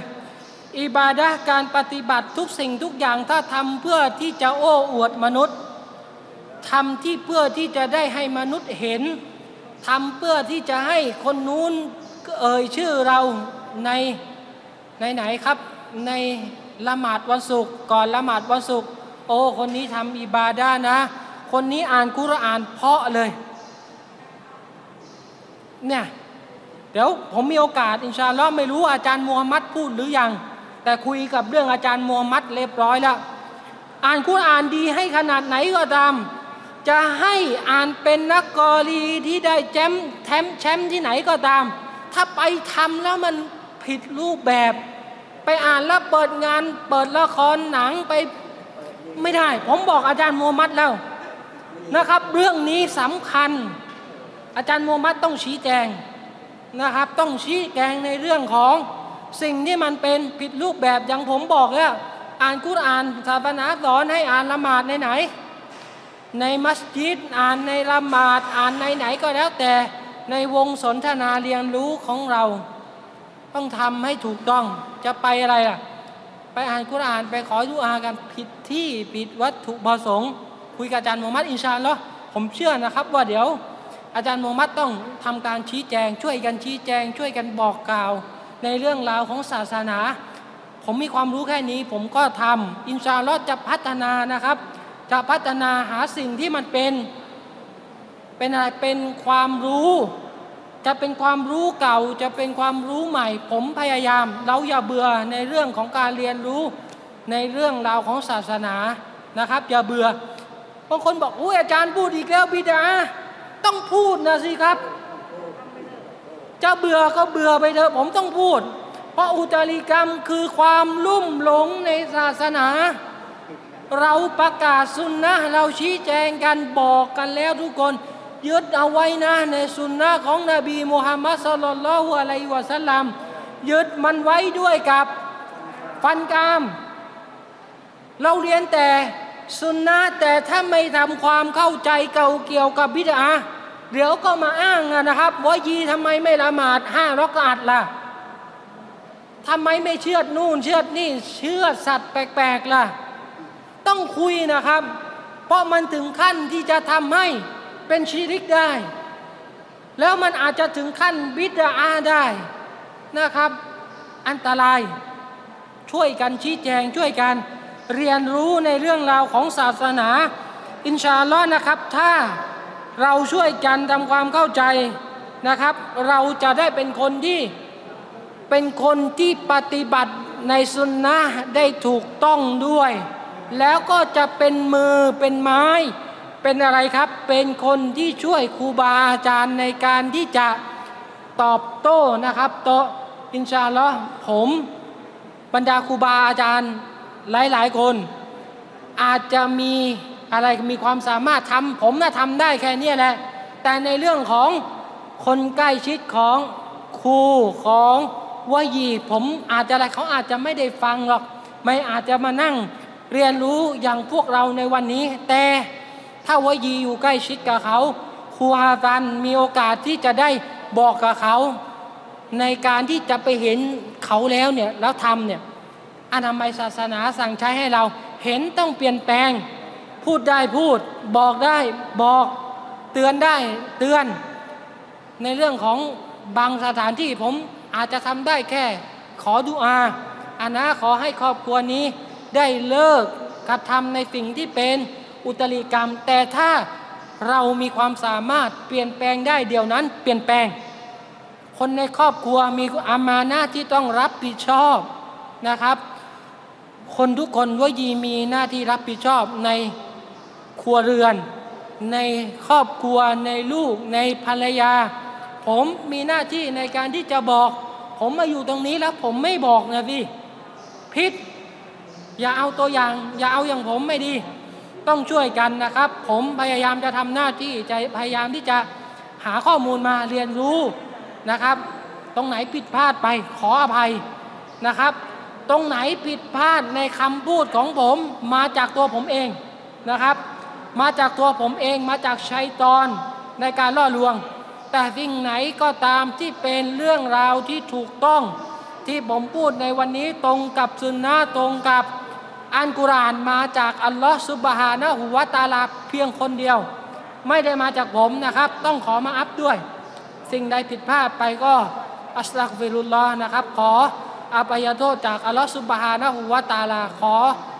อิบาดะการปฏิบัติทุกสิ่งทุกอย่างถ้าทำเพื่อที่จะโอ้อวดมนุษย์ ทำที่เพื่อที่จะได้ให้มนุษย์เห็นทำเพื่อที่จะให้คนนู้นเอ่ยชื่อเราในในไหนครับ ในละหมาดวันศุกร์ก่อนละหมาดวันศุกร์โอ้คนนี้ทำอิบาดานะ คนนี้อ่านกุรอานเพาะเลยเนี่ยเดี๋ยวผมมีโอกาสอินชาลอไม่รู้อาจารย์มูฮัมมัดพูดหรือยัง แต่คุยกับเรื่องอาจารย์มูฮัมมัดเรียบร้อยแล้ว อ่านกุรอานดีให้ขนาดไหนก็ตาม จะให้อ่านเป็นนักกอรีที่ได้แชมป์แชมป์แชมป์ที่ไหนก็ตาม ถ้าไปทำแล้วมันผิดรูปแบบ ไปอ่านแล้วเปิดงานเปิดละครหนังไปไม่ได้ ผมบอกอาจารย์มูฮัมมัดแล้วนะครับ เรื่องนี้สำคัญ อาจารย์มูฮัมมัดต้องชี้แจงนะครับ ต้องชี้แจงในเรื่องของสิ่งที่มันเป็นผิดรูปแบบอย่างผมบอกแล้วอ่านกุรอานศาสนาสอนให้อ่านละหมาดในไหน ในมัสยิดอ่านในละหมาดอ่านในไหนก็แล้วแต่ในวงสนทนาเรียนรู้ของเรา ต้องทำให้ถูกต้องจะไปอะไรล่ะ ไปอ่านกุรานไปขอดุอากันผิดที่ผิดวัตถุประสงค์คุยกับอาจารย์มูฮัมมัดอินชาอัลลอผมเชื่อนะครับว่าเดี๋ยว อาจารย์มูฮัมมัดต้องทำการชี้แจง ช่วยกันชี้แจง ช่วยกันบอกกล่าว ในเรื่องราวของศาสนา ผมมีความรู้แค่นี้ ผมก็ทำอินชาลลอจะพัฒนานะครับ จะพัฒนาหาสิ่งที่มันเป็น เป็นอะไรเป็นความรู้ จะเป็นความรู้เก่าจะเป็นความรู้ใหม่ ผมพยายาม เราอย่าเบื่อในเรื่องของการเรียนรู้ในเรื่องราวของศาสนานะครับ อย่าเบื่อบางคนบอกอุ้ยอาจารย์พูดอีกแล้วบิดาต้องพูดนะสิครับ จะเบื่อก็เบื่อไปเถอะผมต้องพูด เพราะอุตริกรรมคือความลุ่มหลงในศาสนา เราประกาศสุนนะเราชี้แจงกันบอกกันแล้วทุกคน ยึดเอาไว้นะในสุนนะของนบีมุฮัมมัดสุลลัลฮุอะลัยฮิวะสัลลัมยึดมันไว้ด้วยกับฟันกราม เราเรียนแต่สุนนะแต่ถ้าไม่ทำความเข้าใจเก่าเกี่ยวกับบิดาเดี๋ยวก็มาอ้างนะครับว่ายีทำไมไม่ละหมาดห้ารักอาดล่ะทำไมไม่เชื่อนู่นเชื่อนี่เชื่อสัตว์แปลกๆล่ะ ต้องคุยนะครับ เพราะมันถึงขั้นที่จะทำให้เป็นชีริกได้ แล้วมันอาจจะถึงขั้นบิดาได้นะครับ อันตรายช่วยกันชี้แจงช่วยกันเรียนรู้ในเรื่องราวของศาสนา อินชาลอฮ์นะครับ ถ้าเราช่วยกันทำความเข้าใจนะครับ เราจะได้เป็นคนที่เป็นคนที่ปฏิบัติในสุนนะได้ถูกต้องด้วย แล้วก็จะเป็นมือเป็นไม้ เป็นอะไรครับ เป็นคนที่ช่วยครูบาอาจารย์ในการที่จะตอบโต้นะครับโตอินชาลอผมบรรดาครูบาอาจารย์หลาย ๆ คน อาจจะมีอะไรมีความสามารถทำผมน่ะทำได้แค่นี้แหละ แต่ในเรื่องของคนใกล้ชิดของครูของวายีผมอาจจะอะไรเขาอาจจะไม่ได้ฟังหรอก ไม่อาจจะมานั่ง เรียนรู้อย่างพวกเราในวันนี้ แต่ถ้าวายีอยู่ใกล้ชิดกับเขาครูฮาฟันมีโอกาสที่จะได้บอกกับเขา ในการที่จะไปเห็นเขาแล้วเนี่ยแล้วทำเนี่ยอนามัยศาสนาสั่งใช้ให้เราเห็นต้องเปลี่ยนแปลง พูดได้พูด บอกได้บอกเตือนได้เตือน ในเรื่องของบางสถานที่ผมอาจจะทำได้แค่ ขอดุอาอานะขอให้ครอบครัวนี้ ได้เลิกกระทำในสิ่งที่เป็นอุตริกรรม แต่ถ้าเรามีความสามารถเปลี่ยนแปลงได้เดี๋ยวนั้น เปลี่ยนแปลง คนในครอบครัวมีอามานะที่ต้องรับผิดชอบนะครับ คนทุกคนว่ายีมีหน้าที่รับผิดชอบในครัวเรือน ในครอบครัวในลูกในภรรยา ผมมีหน้าที่ในการที่จะบอก ผมมาอยู่ตรงนี้แล้วผมไม่บอกนะพี่พิษ อย่าเอาตัวอย่าง อย่าเอาอย่างผมไม่ดี ต้องช่วยกันนะครับ ผมพยายามจะทำหน้าที่จะพยายามที่จะหาข้อมูลมาเรียนรู้นะครับ ตรงไหนผิดพลาดไปขออภัยนะครับ ตรงไหนผิดพลาดในคำพูดของผมมาจากตัวผมเองนะครับ มาจากตัวผมเองมาจากชัยตอนในการล่อลวง แต่สิ่งไหนก็ตามที่เป็นเรื่องราวที่ถูกต้องที่ผมพูดในวันนี้ตรงกับสุนนะตรงกับ อันกุรานมาจากอัลลอฮฺสุบฮานะฮุวาตาลาเพียงคนเดียว ไม่ได้มาจากผมนะครับ ต้องขอมาอัพด้วย สิ่งใดผิดพลาดไปก็อัสลักฟิรุลลอฮ์นะครับ ขออภัยโทษจากอัลลอฮฺสุบฮานะฮุวาตาลาขอ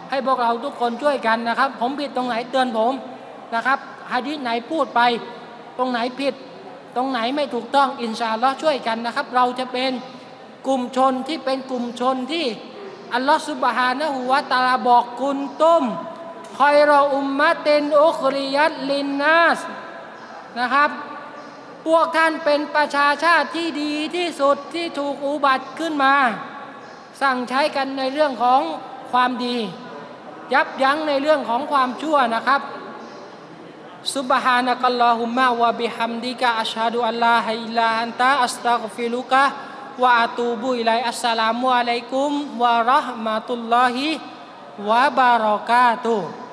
ให้พวกเราทุกคนช่วยกันนะครับ ผมผิดตรงไหนเตือนผมนะครับฮะดิษไหนพูดไป ตรงไหนผิด ตรงไหนไม่ถูกต้องอินชาอัลลอฮ์ช่วยกันนะครับ เราจะเป็นกลุ่มชนที่เป็นกลุ่มชนที่ อัลลอฮฺสุบฮานะฮุวาตาลาบอกคุณตุมคอยรออุมมะเตนอุคริยัตลินนัสนะครับพวกท่านเป็นประชาชาติที่ดีที่สุดที่ถูกอุบัติขึ้นมา สั่งใช้กันในเรื่องของความดี ยับยั้งในเรื่องของความชั่วนะครับสุบฮานะกัลลอฮุมาวะบิฮัมดิกะอัชฮะดุอัลลาฮิลลาอันตะอัสตัฆฟิลุกะ wa atubu ilai. Assalamualaikum warahmatullahi wabarakatuh.